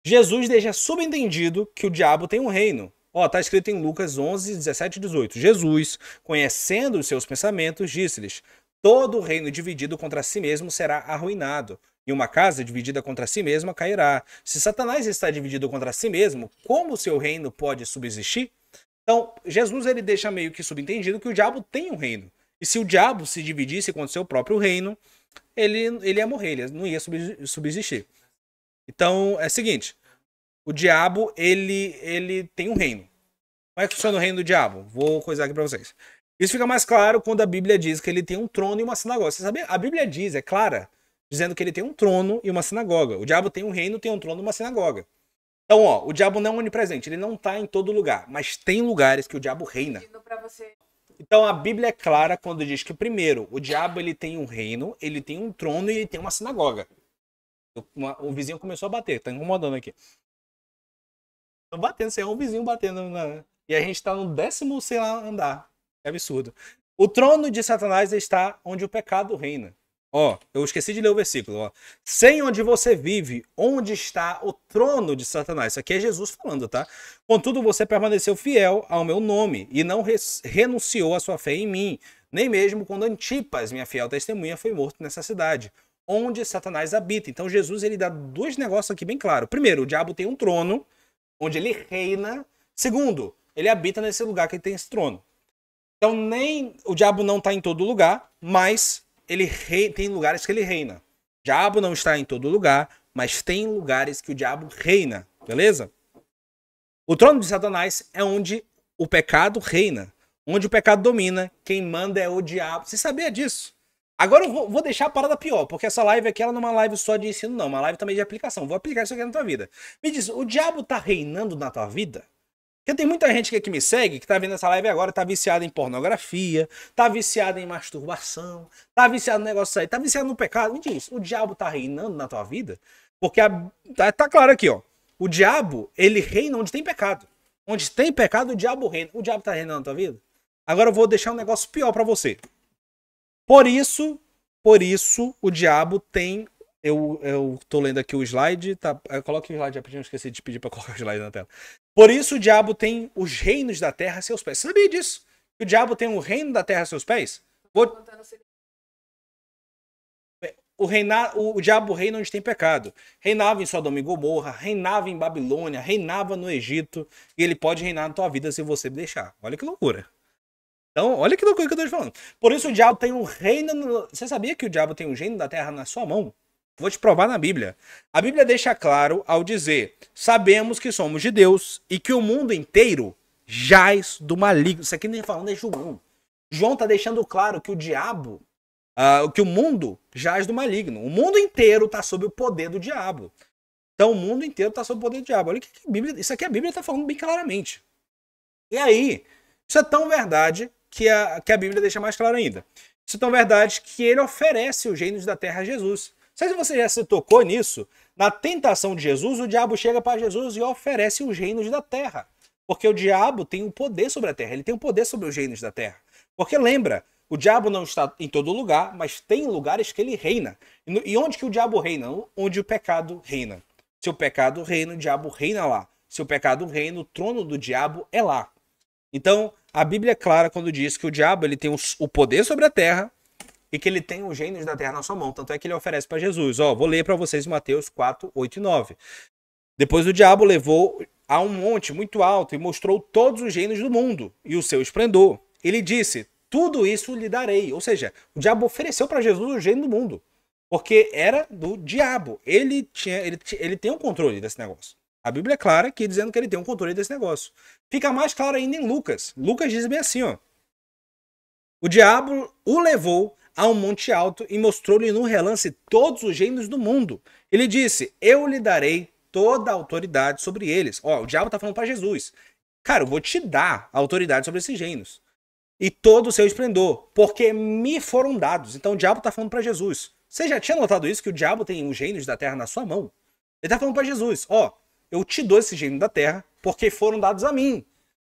Jesus deixa subentendido que o diabo tem um reino. Ó, tá escrito em Lucas 11, 17 e 18. Jesus, conhecendo os seus pensamentos, disse-lhes: Todo reino dividido contra si mesmo será arruinado, e uma casa dividida contra si mesma cairá. Se Satanás está dividido contra si mesmo, como o seu reino pode subsistir? Então, Jesus ele deixa meio que subentendido que o diabo tem um reino. E se o diabo se dividisse contra o seu próprio reino, ele, ele ia morrer, ele não ia subsistir. Então, é o seguinte, o diabo, ele, ele tem um reino. Como é que funciona o reino do diabo? Vou coisar aqui para vocês. Isso fica mais claro quando a Bíblia diz que ele tem um trono e uma sinagoga. Você sabe? A Bíblia diz, é clara, dizendo que ele tem um trono e uma sinagoga. O diabo tem um reino, tem um trono e uma sinagoga. Então, ó, o diabo não é onipresente, ele não está em todo lugar, mas tem lugares que o diabo reina. Então a Bíblia é clara quando diz que primeiro, o diabo ele tem um reino, ele tem um trono e ele tem uma sinagoga. Uma, o vizinho começou a bater, tá incomodando aqui. Tô batendo, você é um vizinho batendo na... E a gente tá no décimo, sei lá, andar. É absurdo. O trono de Satanás está onde o pecado reina. Ó, eu esqueci de ler o versículo, ó. Sem onde você vive, onde está o trono de Satanás? Isso aqui é Jesus falando, tá? Contudo, você permaneceu fiel ao meu nome e não renunciou à sua fé em mim, nem mesmo quando Antipas, minha fiel testemunha, foi morto nessa cidade, onde Satanás habita. Então Jesus ele dá dois negócios aqui bem claros. Primeiro, o diabo tem um trono onde ele reina. Segundo, ele habita nesse lugar que tem esse trono. Então nem o diabo não está em todo lugar, mas ele rei, tem lugares que ele reina. O diabo não está em todo lugar, mas tem lugares que o diabo reina, beleza? O trono de Satanás é onde o pecado reina, onde o pecado domina, quem manda é o diabo. Você sabia disso? Agora eu vou, deixar a parada pior, porque essa live aqui ela não é uma live só de ensino, não, uma live também de aplicação. Vou aplicar isso aqui na tua vida. Me diz, o diabo tá reinando na tua vida? Porque tem muita gente que, me segue, que tá vendo essa live agora, tá viciada em pornografia, tá viciada em masturbação, tá viciado no negócio aí, tá viciado no pecado. Me diz, o diabo tá reinando na tua vida? Porque a, tá, tá claro aqui, ó. O diabo, ele reina onde tem pecado. Onde tem pecado, o diabo reina. O diabo tá reinando na tua vida? Agora eu vou deixar um negócio pior para você. Por isso, por isso, o diabo tem eu, eu tô lendo aqui o slide, tá? Coloque o slide rapidinho, esqueci de pedir para [laughs] colocar o slide na tela. Por isso o diabo tem os reinos da terra a seus pés. Você sabia disso? Que o diabo tem o reino da terra a seus pés? Vou... O, reinar, o, o diabo reina onde tem pecado. Reinava em Sodoma e Gomorra, reinava em Babilônia, reinava no Egito. E ele pode reinar na tua vida se você deixar. Olha que loucura. Então, olha que loucura que eu tô te falando. Por isso o diabo tem um reino. No... Você sabia que o diabo tem um reino da terra na sua mão? Vou te provar na Bíblia. A Bíblia deixa claro ao dizer: sabemos que somos de Deus e que o mundo inteiro jaz do maligno. Isso aqui nem falando é João. João está deixando claro que o diabo, uh, que o mundo jaz do maligno. O mundo inteiro está sob o poder do diabo. Então o mundo inteiro está sob o poder do diabo. Olha que Bíblia, isso aqui a Bíblia está falando bem claramente. E aí, isso é tão verdade que a, que a Bíblia deixa mais claro ainda. Isso é tão verdade que ele oferece os reinos da terra a Jesus. Sei se você já se tocou nisso. Na tentação de Jesus, o diabo chega para Jesus e oferece os reinos da terra. Porque o diabo tem o um poder sobre a terra, ele tem o um poder sobre os reinos da terra. Porque lembra, o diabo não está em todo lugar, mas tem lugares que ele reina. E onde que o diabo reina? Onde o pecado reina. Se o pecado reina, o diabo reina lá. Se o pecado reina, o trono do diabo é lá. Então, a Bíblia é clara quando diz que o diabo ele tem o poder sobre a terra, e que ele tem os reinos da terra na sua mão. Tanto é que ele oferece para Jesus. Ó, vou ler para vocês Mateus 4, 8 e 9. Depois o diabo levou a um monte muito alto e mostrou todos os reinos do mundo e o seu esplendor. Ele disse: Tudo isso lhe darei. Ou seja, o diabo ofereceu para Jesus o reino do mundo. Porque era do diabo. Ele, tinha, ele, ele tem o um controle desse negócio. A Bíblia é clara que dizendo que ele tem um controle desse negócio. Fica mais claro ainda em Lucas. Lucas diz bem assim, ó. O diabo o levou a um monte alto e mostrou-lhe no relance todos os reinos do mundo. Ele disse: Eu lhe darei toda a autoridade sobre eles. Ó, o diabo está falando para Jesus. Cara, eu vou te dar a autoridade sobre esses reinos. E todo o seu esplendor, porque me foram dados. Então o diabo está falando para Jesus. Você já tinha notado isso? Que o diabo tem os reinos da terra na sua mão? Ele está falando para Jesus: Ó, eu te dou esse reino da terra, porque foram dados a mim.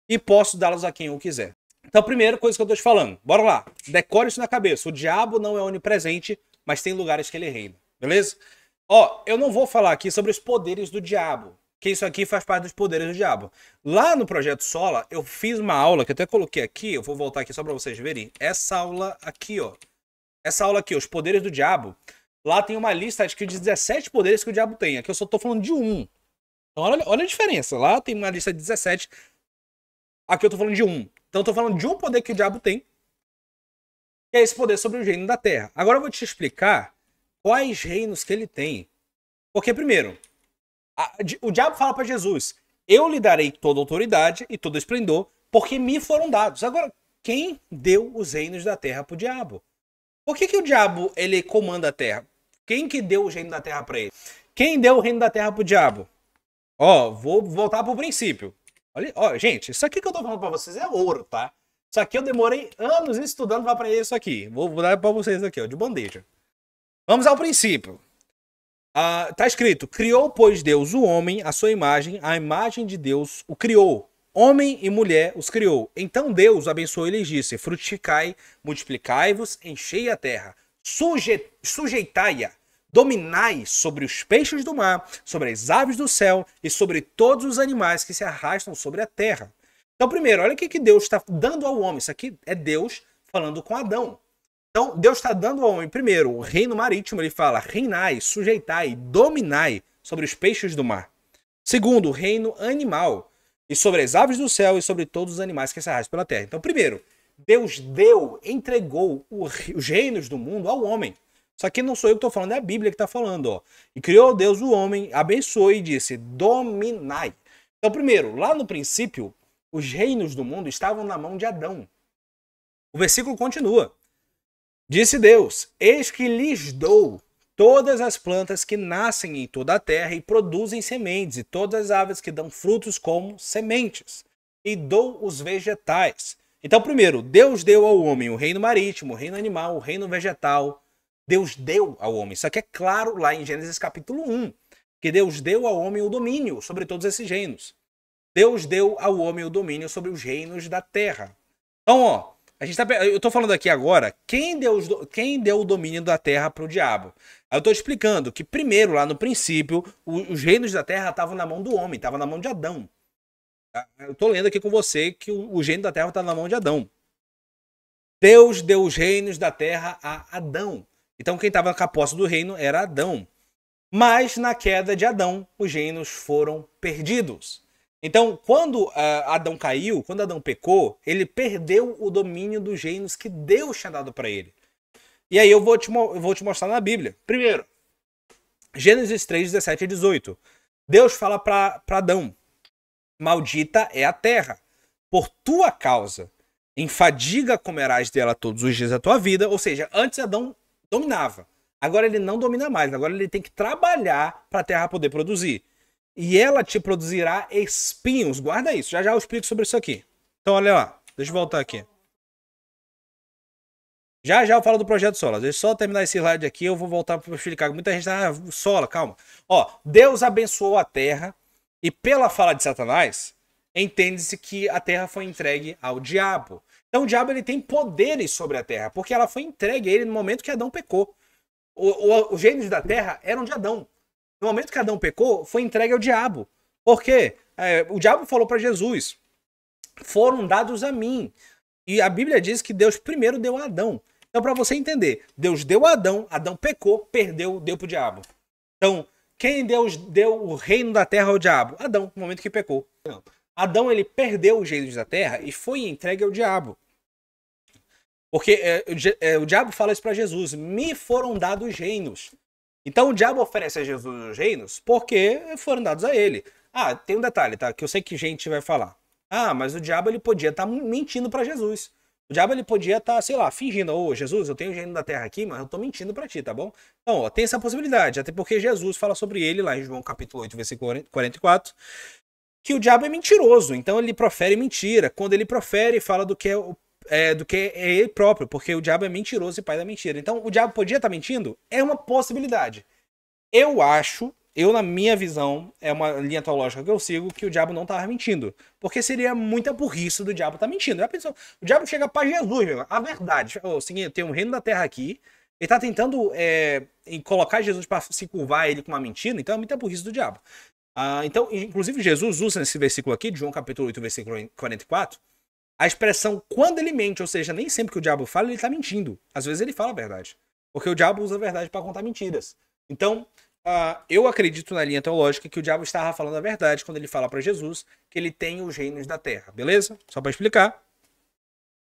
E posso dá-los a quem eu quiser. Então, primeira coisa que eu estou te falando, bora lá. Decore isso na cabeça. O diabo não é onipresente, mas tem lugares que ele reina. Beleza? Ó, eu não vou falar aqui sobre os poderes do diabo. Que isso aqui faz parte dos poderes do diabo. Lá no projeto Sola, eu fiz uma aula que eu até coloquei aqui. Eu vou voltar aqui só para vocês verem. Essa aula aqui, ó. Essa aula aqui, os poderes do diabo. Lá tem uma lista acho que de 17 poderes que o diabo tem. Aqui eu só tô falando de um. Então olha, olha a diferença. Lá tem uma lista de 17. Aqui eu tô falando de um. Então tô falando de um poder que o diabo tem. Que é esse poder sobre o reino da terra. Agora eu vou te explicar quais reinos que ele tem. Porque, primeiro, a, o diabo fala para Jesus: Eu lhe darei toda autoridade e todo esplendor, porque me foram dados. Agora, quem deu os reinos da terra pro diabo? Por que, que o diabo ele comanda a terra? Quem que deu o reino da terra para ele? Quem deu o reino da terra pro diabo? Ó, vou voltar pro princípio. Olha, ó, gente, isso aqui que eu tô falando para vocês é ouro, tá? Isso aqui eu demorei anos estudando para aprender isso aqui. Vou, vou dar para vocês aqui, ó, de bandeja. Vamos ao princípio. Ah, tá escrito: Criou, pois, Deus o homem, a sua imagem, a imagem de Deus o criou. Homem e mulher os criou. Então Deus abençoou e lhes disse: Frutificai, multiplicai-vos, enchei a terra, suje sujeitai-a, dominai sobre os peixes do mar, sobre as aves do céu e sobre todos os animais que se arrastam sobre a terra. Então, primeiro, olha o que, Deus está dando ao homem. Isso aqui é Deus falando com Adão. Então, Deus está dando ao homem, primeiro, o reino marítimo, ele fala: reinai, sujeitai, dominai sobre os peixes do mar. Segundo, o reino animal, e sobre as aves do céu e sobre todos os animais que se arrastam pela terra. Então, primeiro, Deus deu, entregou os reinos do mundo ao homem. Só que não sou eu que estou falando, é a Bíblia que está falando. Ó. E criou Deus o homem, abençoou e disse: dominai. Então, primeiro, lá no princípio, os reinos do mundo estavam na mão de Adão. O versículo continua. Disse Deus: Eis que lhes dou todas as plantas que nascem em toda a terra e produzem sementes, e todas as aves que dão frutos como sementes, e dou os vegetais. Então, primeiro, Deus deu ao homem o reino marítimo, o reino animal, o reino vegetal. Deus deu ao homem. Isso aqui é claro lá em Gênesis capítulo 1, que Deus deu ao homem o domínio sobre todos esses reinos. Deus deu ao homem o domínio sobre os reinos da terra. Então, ó, a gente tá, eu estou falando aqui agora quem deu, quem deu o domínio da terra para o diabo. Eu estou explicando que, primeiro, lá no princípio, os reinos da terra estavam na mão do homem, estavam na mão de Adão. Tá? Eu estou lendo aqui com você que o, o reino da terra está na mão de Adão. Deus deu os reinos da terra a Adão. Então, quem estava com a posse do reino era Adão. Mas, na queda de Adão, os reinos foram perdidos. Então, quando uh, Adão caiu, quando Adão pecou, ele perdeu o domínio dos reinos que Deus tinha dado para ele. E aí eu vou, te, eu vou te mostrar na Bíblia. Primeiro, Gênesis 3, 17 e 18. Deus fala para Adão: Maldita é a terra, por tua causa. Em fadiga comerás dela todos os dias da tua vida. Ou seja, antes Adão dominava. Agora ele não domina mais. Agora ele tem que trabalhar para a terra poder produzir e ela te produzirá espinhos. Guarda isso, já já eu explico sobre isso aqui. Então, olha lá, deixa eu voltar aqui. Já já eu falo do projeto Sola. Deixa eu só terminar esse slide aqui, eu vou voltar para explicar. Muita gente tá, ah, Sola, calma. Ó, Deus abençoou a terra e pela fala de Satanás, entende-se que a terra foi entregue ao diabo. Então o diabo ele tem poderes sobre a terra, porque ela foi entregue a ele no momento que Adão pecou. O, o, os gênios da terra eram de Adão. No momento que Adão pecou, foi entregue ao diabo. Por quê? É, o diabo falou para Jesus: foram dados a mim. E a Bíblia diz que Deus primeiro deu a Adão. Então, para você entender, Deus deu a Adão, Adão pecou, perdeu, deu para o diabo. Então, quem Deus deu o reino da terra ao diabo? Adão, no momento que pecou. Adão ele perdeu os reinos da terra e foi entregue ao diabo. Porque é, o, é, diabo fala isso para Jesus: me foram dados reinos. Então o diabo oferece a Jesus os reinos porque foram dados a ele. Ah, tem um detalhe, tá? Que eu sei que gente vai falar. Ah, mas o diabo ele podia estar tá mentindo para Jesus. O diabo ele podia estar, tá, sei lá, fingindo, ô oh, Jesus, eu tenho o reino da terra aqui, mas eu tô mentindo para ti, tá bom? Então, ó, tem essa possibilidade, até porque Jesus fala sobre ele lá em João capítulo 8, versículo 44, que o diabo é mentiroso, então ele profere mentira. Quando ele profere, fala do que é é, do que é ele próprio, porque o diabo é mentiroso e pai da mentira. Então, o diabo podia estar mentindo? É uma possibilidade. Eu acho, eu, na minha visão, é uma linha teológica que eu sigo, que o diabo não estava mentindo. Porque seria muita burrice do diabo estar tá mentindo. Já pensou? O diabo chega para Jesus, meu, a verdade. O seguinte, tem um reino da terra aqui, ele está tentando é, colocar Jesus para se curvar ele com uma mentira, então é muita burrice do diabo. Ah, então, inclusive, Jesus usa nesse versículo aqui, de João capítulo 8, versículo 44, a expressão quando ele mente, ou seja, nem sempre que o diabo fala, ele está mentindo. Às vezes ele fala a verdade. Porque o diabo usa a verdade para contar mentiras. Então, uh, eu acredito na linha teológica que o diabo estava falando a verdade quando ele fala para Jesus que ele tem os reinos da terra. Beleza? Só para explicar.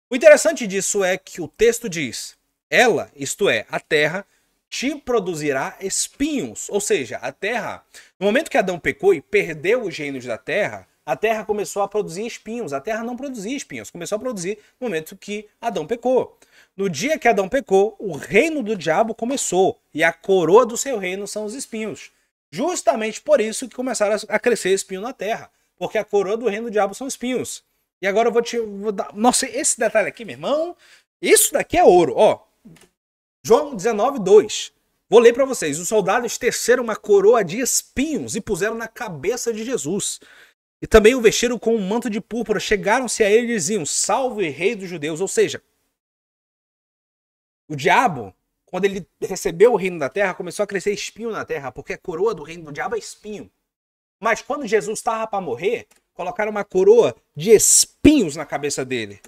O interessante disso é que o texto diz: ela, isto é, a terra, te produzirá espinhos. Ou seja, a terra, no momento que Adão pecou e perdeu os reinos da terra, a terra começou a produzir espinhos. A terra não produzia espinhos, começou a produzir no momento que Adão pecou. No dia que Adão pecou, o reino do diabo começou, e a coroa do seu reino são os espinhos. Justamente por isso que começaram a crescer espinho na terra, porque a coroa do reino do diabo são espinhos. E agora eu vou te vou dar... Nossa, esse detalhe aqui, meu irmão, isso daqui é ouro, ó. João 19, 2. Vou ler para vocês. Os soldados teceram uma coroa de espinhos e puseram na cabeça de Jesus. E também o vestiram com um manto de púrpura. Chegaram-se a ele e diziam: Salve, rei dos judeus. Ou seja, o diabo, quando ele recebeu o reino da terra, começou a crescer espinho na terra, porque a coroa do reino do diabo é espinho. Mas quando Jesus estava para morrer, colocaram uma coroa de espinhos na cabeça dele.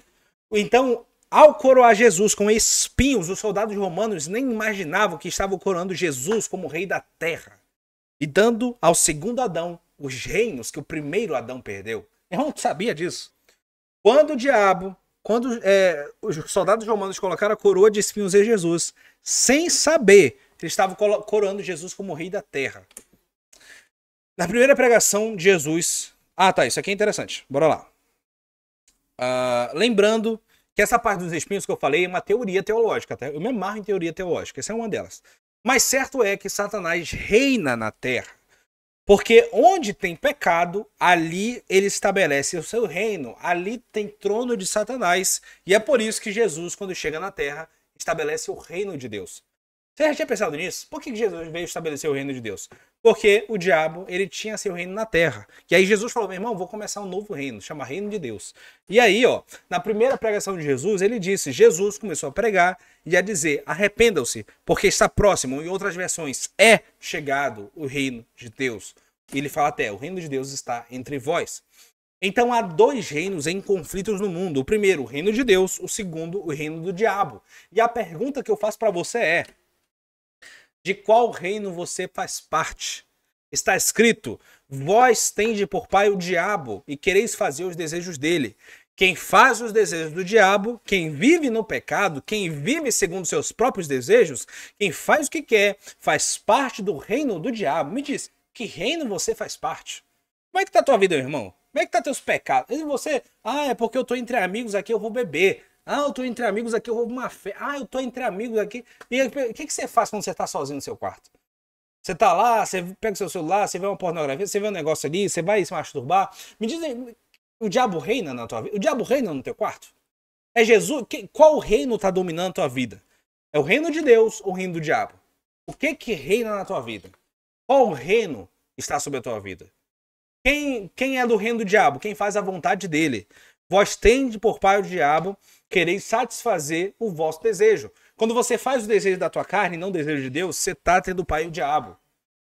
Então, ao coroar Jesus com espinhos, os soldados romanos nem imaginavam que estavam coroando Jesus como rei da terra e dando ao segundo Adão os reinos que o primeiro Adão perdeu. Eu não sabia disso. Quando o diabo, quando é, os soldados romanos colocaram a coroa de espinhos em Jesus, sem saber, eles estavam coroando Jesus como rei da terra. Na primeira pregação de Jesus. Ah, tá, isso aqui é interessante. Bora lá. Uh, lembrando que essa parte dos espinhos que eu falei é uma teoria teológica, tá? Eu me amarro em teoria teológica, essa é uma delas. Mas certo é que Satanás reina na terra. Porque onde tem pecado, ali ele estabelece o seu reino. Ali tem trono de Satanás. E é por isso que Jesus, quando chega na terra, estabelece o reino de Deus. Você já tinha pensado nisso? Por que Jesus veio estabelecer o reino de Deus? Porque o diabo, ele tinha seu reino na terra. E aí Jesus falou, meu irmão, vou começar um novo reino, chama Reino de Deus. E aí, ó, na primeira pregação de Jesus, ele disse, Jesus começou a pregar e a dizer, arrependam-se, porque está próximo, em outras versões, é chegado o reino de Deus. E ele fala até, o reino de Deus está entre vós. Então há dois reinos em conflitos no mundo. O primeiro, o reino de Deus, o segundo, o reino do diabo. E a pergunta que eu faço para você é: de qual reino você faz parte. Está escrito: Vós tende por pai o diabo e quereis fazer os desejos dele. Quem faz os desejos do diabo, quem vive no pecado, quem vive segundo seus próprios desejos, quem faz o que quer, faz parte do reino do diabo. Me diz, que reino você faz parte? Como é que tá a tua vida, meu irmão? Como é que tá teus pecados? E você, ah, é porque eu tô entre amigos aqui, eu vou beber. Ah, eu tô entre amigos aqui, eu vou uma fé. Ah, eu tô entre amigos aqui. E o que, que você faz quando você tá sozinho no seu quarto? Você tá lá, você pega o seu celular, você vê uma pornografia, você vê um negócio ali, você vai se masturbar. Me dizem, o diabo reina na tua vida? O diabo reina no teu quarto? É Jesus? Que, qual reino tá dominando a tua vida? É o reino de Deus ou o reino do diabo? O que que reina na tua vida? Qual reino está sobre a tua vida? Quem, quem é do reino do diabo? Quem faz a vontade dele? Vós tende por pai o diabo quereis satisfazer o vosso desejo. Quando você faz o desejo da tua carne e não o desejo de Deus, você está tendo pai e o diabo.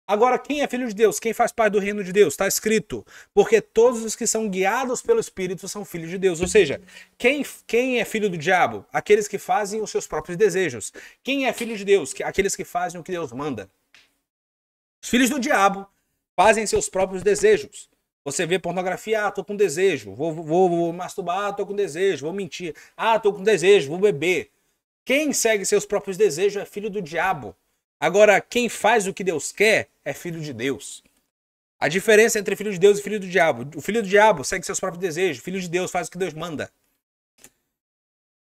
Agora, quem é filho de Deus? Quem faz parte do reino de Deus? Está escrito. Porque todos os que são guiados pelo Espírito são filhos de Deus. Ou seja, quem, quem é filho do diabo? Aqueles que fazem os seus próprios desejos. Quem é filho de Deus? Aqueles que fazem o que Deus manda. Os filhos do diabo fazem seus próprios desejos. Você vê pornografia, ah, tô com desejo, vou, vou, vou masturbar, tô com desejo, vou mentir, ah, tô com desejo, vou beber. Quem segue seus próprios desejos é filho do diabo. Agora, quem faz o que Deus quer é filho de Deus. A diferença entre filho de Deus e filho do diabo. O filho do diabo segue seus próprios desejos, o filho de Deus faz o que Deus manda.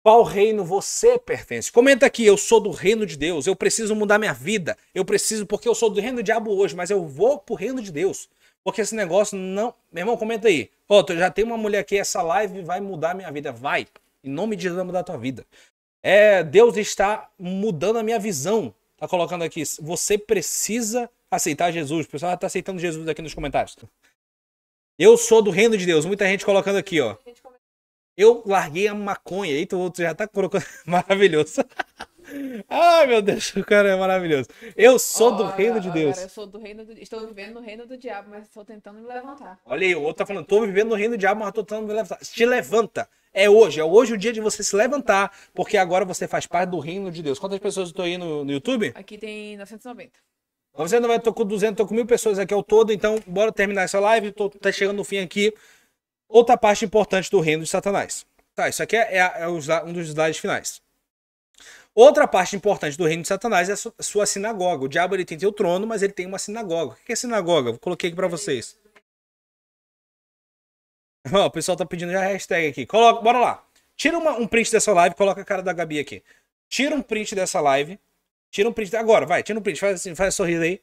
Qual reino você pertence? Comenta aqui, eu sou do reino de Deus, eu preciso mudar minha vida, eu preciso, porque eu sou do reino do diabo hoje, mas eu vou pro reino de Deus. Porque esse negócio não. Meu irmão, comenta aí. Oh, já tem uma mulher aqui, essa live vai mudar a minha vida. Vai. Em nome de Jesus vai mudar a tua vida. É, Deus está mudando a minha visão. Tá colocando aqui. Você precisa aceitar Jesus. O pessoal tá aceitando Jesus aqui nos comentários. Eu sou do reino de Deus. Muita gente colocando aqui, ó. Eu larguei a maconha. Eita, o outro já tá colocando. [laughs] Maravilhoso. Ai, meu Deus, o cara é maravilhoso. Eu sou do reino de Deus. Eu sou do reino do... Estou vivendo no reino do diabo, mas estou tentando me levantar. Olha aí, o outro tá falando, tô vivendo no reino do diabo, mas tô tentando me levantar. Te levanta. É hoje, é hoje o dia de você se levantar, porque agora você faz parte do reino de Deus. Quantas pessoas estão aí no, no YouTube? Aqui tem 990. Você não vai, tô com 200, tô com mil pessoas aqui ao todo, então bora terminar essa live, tô, tá chegando no fim aqui. Outra parte importante do reino de Satanás. Tá, isso aqui é, é- é um dos slides finais. Outra parte importante do reino de Satanás é a su- sua sinagoga. O diabo ele tem seu trono, mas ele tem uma sinagoga. O que é sinagoga? Eu coloquei aqui pra vocês. Ó, o pessoal tá pedindo já a hashtag aqui. Coloca, bora lá. Tira uma- um print dessa live, coloca a cara da Gabi aqui. Tira um print dessa live. Tira um print. Agora, vai, tira um print. Faz assim, faz sorriso aí.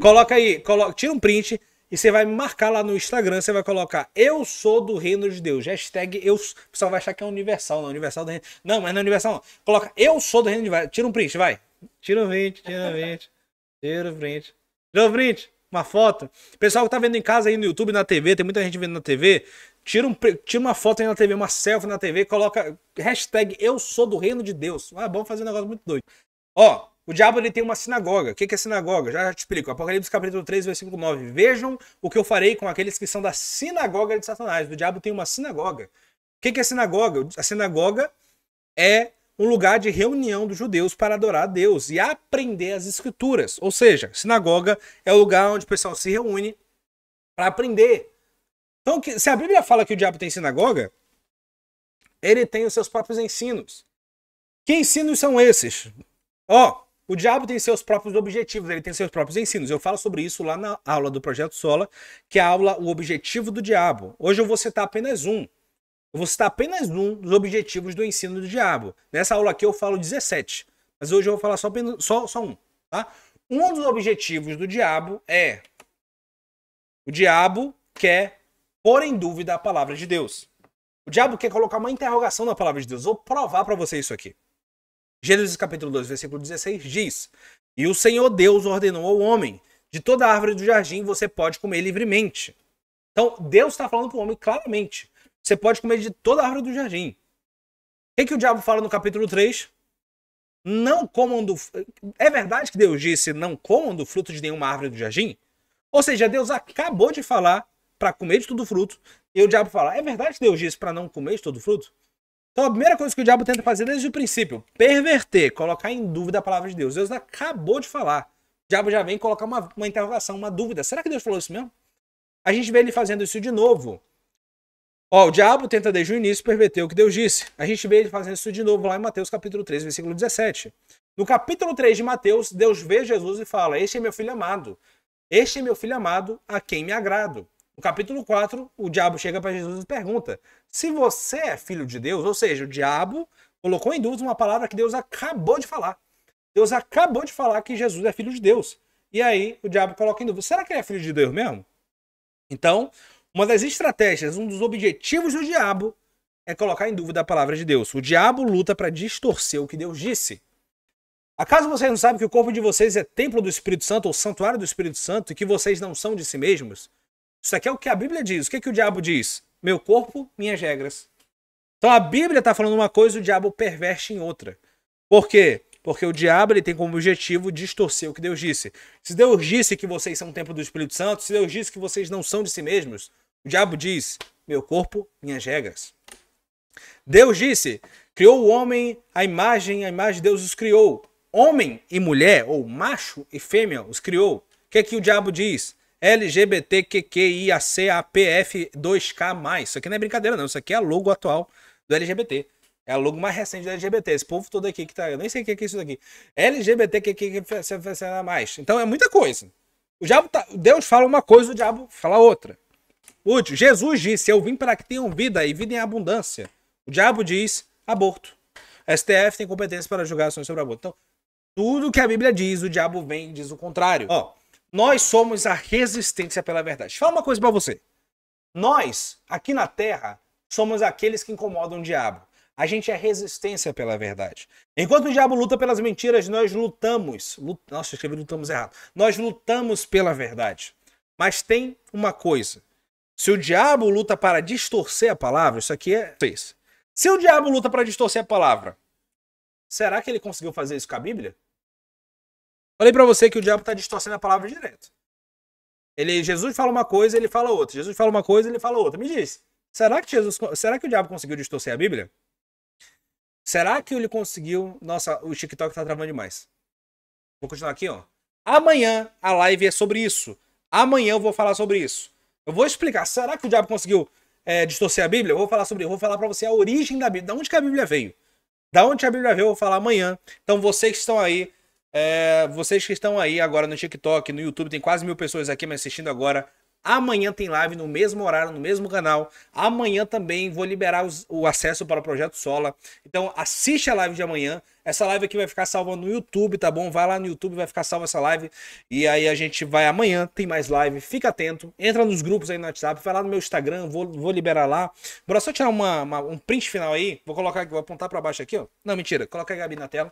Coloca aí, coloca, tira um print e você vai me marcar lá no Instagram. Você vai colocar Eu sou do reino de Deus. Hashtag eu. O pessoal vai achar que é universal, não. Universal do reino. Não, mas não é universal, não. Coloca Eu sou do reino de Deus. Tira um print, vai. Tira um print, tira um print. Tira um print. Tira um print. Uma foto. Pessoal que tá vendo em casa aí no YouTube, na TV, tem muita gente vendo na TV. Tira, um, tira uma foto aí na TV, uma selfie na TV, coloca hashtag Eu sou do reino de Deus. Ah, bom fazer um negócio muito doido. Ó, o diabo ele tem uma sinagoga. O que é sinagoga? Já te explico. Apocalipse capítulo 3, versículo 9. Vejam o que eu farei com aqueles que são da sinagoga de Satanás. O diabo tem uma sinagoga. O que é sinagoga? A sinagoga é um lugar de reunião dos judeus para adorar a Deus e aprender as escrituras. Ou seja, sinagoga é o lugar onde o pessoal se reúne para aprender. Então, se a Bíblia fala que o diabo tem sinagoga, ele tem os seus próprios ensinos. Que ensinos são esses? Ó, o diabo tem seus próprios objetivos, ele tem seus próprios ensinos. Eu falo sobre isso lá na aula do Projeto Sola, que é a aula O Objetivo do Diabo. Hoje eu vou citar apenas um. Eu vou citar apenas um dos objetivos do ensino do diabo. Nessa aula aqui eu falo 17, mas hoje eu vou falar só, só, só um. Tá? Um dos objetivos do diabo é: o diabo quer pôr em dúvida a palavra de Deus. O diabo quer colocar uma interrogação na palavra de Deus. Vou provar para você isso aqui. Gênesis capítulo 2, versículo 16 diz: E o Senhor Deus ordenou ao homem: De toda árvore do jardim você pode comer livremente. Então, Deus está falando para o homem claramente: Você pode comer de toda árvore do jardim. O que, que o diabo fala no capítulo 3? Não comam do. É verdade que Deus disse: Não comam do fruto de nenhuma árvore do jardim? Ou seja, Deus acabou de falar para comer de todo fruto. E o diabo fala: É verdade que Deus disse para não comer de todo fruto? Então a primeira coisa que o diabo tenta fazer desde o princípio, perverter, colocar em dúvida a palavra de Deus. Deus acabou de falar. O diabo já vem colocar uma, uma interrogação, uma dúvida. Será que Deus falou isso mesmo? A gente vê ele fazendo isso de novo. Ó, o diabo tenta desde o início perverter o que Deus disse. A gente vê ele fazendo isso de novo lá em Mateus capítulo 3, versículo 17. No capítulo 3 de Mateus, Deus vê Jesus e fala: Este é meu filho amado. Este é meu filho amado, a quem me agrado. No capítulo 4, o diabo chega para Jesus e pergunta: Se você é filho de Deus, ou seja, o diabo colocou em dúvida uma palavra que Deus acabou de falar. Deus acabou de falar que Jesus é filho de Deus. E aí o diabo coloca em dúvida: será que ele é filho de Deus mesmo? Então, uma das estratégias, um dos objetivos do diabo é colocar em dúvida a palavra de Deus. O diabo luta para distorcer o que Deus disse. Acaso vocês não sabem que o corpo de vocês é templo do Espírito Santo ou santuário do Espírito Santo e que vocês não são de si mesmos? Isso aqui é o que a Bíblia diz. O que, que o diabo diz? Meu corpo, minhas regras. Então a Bíblia está falando uma coisa e o diabo perverte em outra. Por quê? Porque o diabo ele tem como objetivo distorcer o que Deus disse. Se Deus disse que vocês são o templo do Espírito Santo, se Deus disse que vocês não são de si mesmos, o diabo diz: meu corpo, minhas regras. Deus disse: criou o homem, a imagem, a imagem de Deus os criou. Homem e mulher, ou macho e fêmea, os criou. O que é que o diabo diz? LGBTQIACAPF2K+. Isso aqui não é brincadeira, não. Isso aqui é a logo atual do LGBT. É a logo mais recente do LGBT. Esse povo todo aqui que tá. Eu nem sei o que é isso daqui. LGBTQIACAPF. Então é muita coisa. O diabo tá. Deus fala uma coisa, o diabo fala outra. Útil. Jesus disse: Eu vim para que tenham vida e vida em abundância. O diabo diz aborto. STF tem competência para julgar ações sobre aborto. Então, tudo que a Bíblia diz, o diabo vem e diz o contrário. Ó, nós somos a resistência pela verdade. Fala uma coisa para você. Nós, aqui na Terra, somos aqueles que incomodam o diabo. A gente é resistência pela verdade. Enquanto o diabo luta pelas mentiras, nós lutamos. Lut... Nossa, eu escrevi lutamos errado. Nós lutamos pela verdade. Mas tem uma coisa. Se o diabo luta para distorcer a palavra, isso aqui é. Se o diabo luta para distorcer a palavra, será que ele conseguiu fazer isso com a Bíblia? Falei para você que o diabo está distorcendo a palavra direto. Ele, Jesus fala uma coisa, ele fala outra. Jesus fala uma coisa, ele fala outra. Me diz, será que Jesus, será que o diabo conseguiu distorcer a Bíblia? Será que ele conseguiu? Nossa, o TikTok tá travando demais. Vou continuar aqui, ó. Amanhã a live é sobre isso. Amanhã eu vou falar sobre isso. Eu vou explicar. Será que o diabo conseguiu é, distorcer a Bíblia? Eu vou falar sobre. Eu vou falar para você a origem da Bíblia. Da onde que a Bíblia veio? Da onde a Bíblia veio? Eu vou falar amanhã. Então vocês que estão aí, é, vocês que estão aí agora no TikTok, no YouTube, tem quase mil pessoas aqui me assistindo agora. Amanhã tem live no mesmo horário, no mesmo canal. Amanhã também vou liberar os, o acesso para o Projeto Sola. Então assiste a live de amanhã. Essa live aqui vai ficar salva no YouTube, tá bom? Vai lá no YouTube, vai ficar salva essa live. E aí a gente vai amanhã, tem mais live. Fica atento. Entra nos grupos aí no WhatsApp, vai lá no meu Instagram, vou, vou liberar lá. Bora só tirar uma, uma, um print final aí. Vou colocar vou apontar para baixo aqui, ó. Não, mentira. Coloca a Gabi na tela.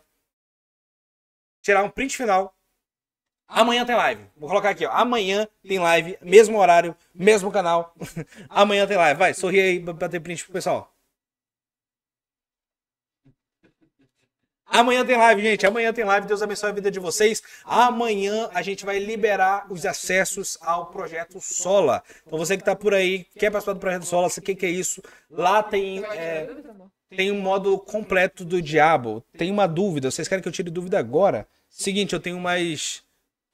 Tirar um print final Amanhã tem live. Vou colocar aqui, ó. Amanhã tem live, mesmo horário, mesmo canal. [laughs] Amanhã tem live. Vai, sorri aí pra ter print pro pessoal. Amanhã tem live, gente. Amanhã tem live. Deus abençoe a vida de vocês. Amanhã a gente vai liberar os acessos ao projeto Sola. Então você que tá por aí, quer participar do projeto Sola, o que, que é isso? Lá tem. É, tem um modo completo do diabo. Tem uma dúvida. Vocês querem que eu tire dúvida agora? Seguinte, eu tenho mais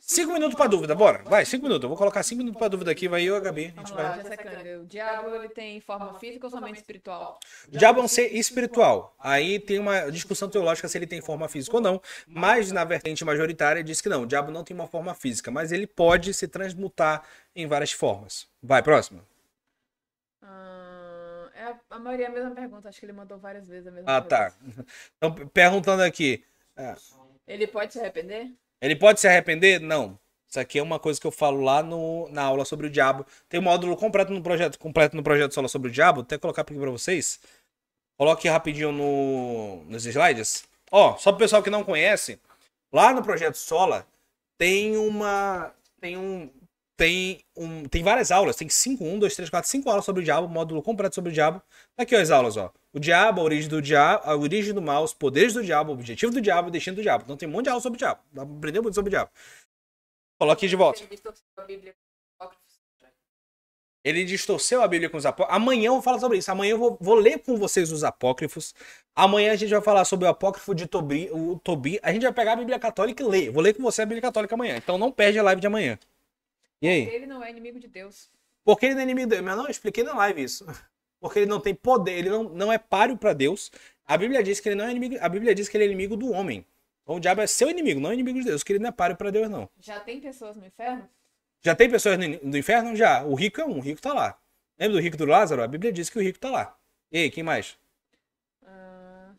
Cinco minutos pra dúvida, bora. Vai, cinco minutos. Eu vou colocar cinco minutos pra dúvida aqui, vai eu e a Gabi. A gente vai... O diabo, ele tem forma física ou somente espiritual? O diabo é um ser espiritual. Aí tem uma discussão teológica se ele tem forma física ou não, mas na vertente majoritária diz que não. O diabo não tem uma forma física, mas ele pode se transmutar em várias formas. Vai, próximo. Hum, é a, maioria é a mesma pergunta, acho que ele mandou várias vezes a mesma ah, pergunta. Ah, tá. Então, perguntando aqui. É. Ele pode se arrepender? Ele pode se arrepender? Não. Isso aqui é uma coisa que eu falo lá no, na aula sobre o diabo. Tem um módulo completo no projeto, completo no projeto solo sobre o diabo. Vou até colocar aqui para vocês. Coloque rapidinho no, nos slides. Ó, só para o pessoal que não conhece, lá no projeto Sola tem uma tem um tem um tem várias aulas, tem cinco, um, dois, três, quatro, cinco aulas sobre o diabo, módulo completo sobre o diabo. Tá aqui ó, as aulas, ó. O diabo, a origem do diabo, a origem do mal, os poderes do diabo, o objetivo do diabo, o destino do diabo. Então tem um monte de aula sobre o diabo. Dá pra aprender muito sobre o diabo. Coloque de volta. Ele distorceu a Bíblia com os apócrifos. Amanhã eu vou falar sobre isso. Amanhã eu vou, vou, ler com vocês os apócrifos. Amanhã a gente vai falar sobre o apócrifo de Tobi, o Tobi. A gente vai pegar a Bíblia Católica e ler. Vou ler com você a Bíblia Católica amanhã. Então não perde a live de amanhã. E aí? Porque ele não é inimigo de Deus. Porque ele não é inimigo de Deus. Mas não, eu expliquei na live isso [laughs] porque ele não tem poder, ele não, não é páreo para Deus. A Bíblia diz que ele não é inimigo, a Bíblia diz que ele é inimigo do homem. Então o diabo é seu inimigo, não é inimigo de Deus, que ele não é páreo para Deus não. Já tem pessoas no inferno? Já tem pessoas no, no, inferno? Já. O rico é um, o rico tá lá. Lembra do rico do Lázaro? A Bíblia diz que o rico tá lá. E aí, quem mais? Uh...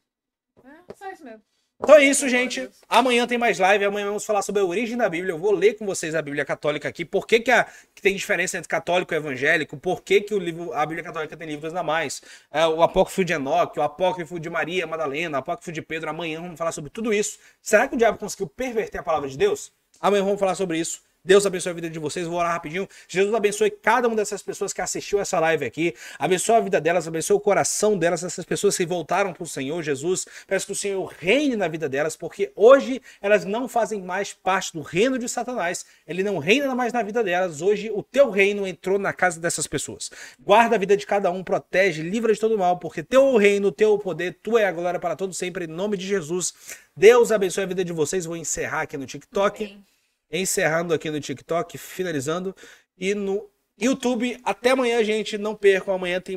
É, só isso mesmo. Então é isso, gente. Amanhã tem mais live. Amanhã vamos falar sobre a origem da Bíblia. Eu vou ler com vocês a Bíblia Católica aqui. Por que, que, a, que tem diferença entre católico e evangélico? Por que, que o livro, a Bíblia Católica tem livros a mais? É, o apócrifo de Enoque, o apócrifo de Maria Madalena, o apócrifo de Pedro. Amanhã vamos falar sobre tudo isso. Será que o diabo conseguiu perverter a palavra de Deus? Amanhã vamos falar sobre isso. Deus abençoe a vida de vocês. Vou orar rapidinho. Jesus abençoe cada uma dessas pessoas que assistiu essa live aqui. Abençoe a vida delas, abençoe o coração delas, essas pessoas que voltaram para o Senhor Jesus. Peço que o Senhor reine na vida delas, porque hoje elas não fazem mais parte do reino de Satanás. Ele não reina mais na vida delas. Hoje o teu reino entrou na casa dessas pessoas. Guarda a vida de cada um, protege, livra de todo mal, porque teu reino, teu poder, tu é a glória para todos sempre, em nome de Jesus. Deus abençoe a vida de vocês. Vou encerrar aqui no TikTok. Amém encerrando aqui no TikTok, finalizando. E no YouTube, até amanhã, gente. Não percam, amanhã tem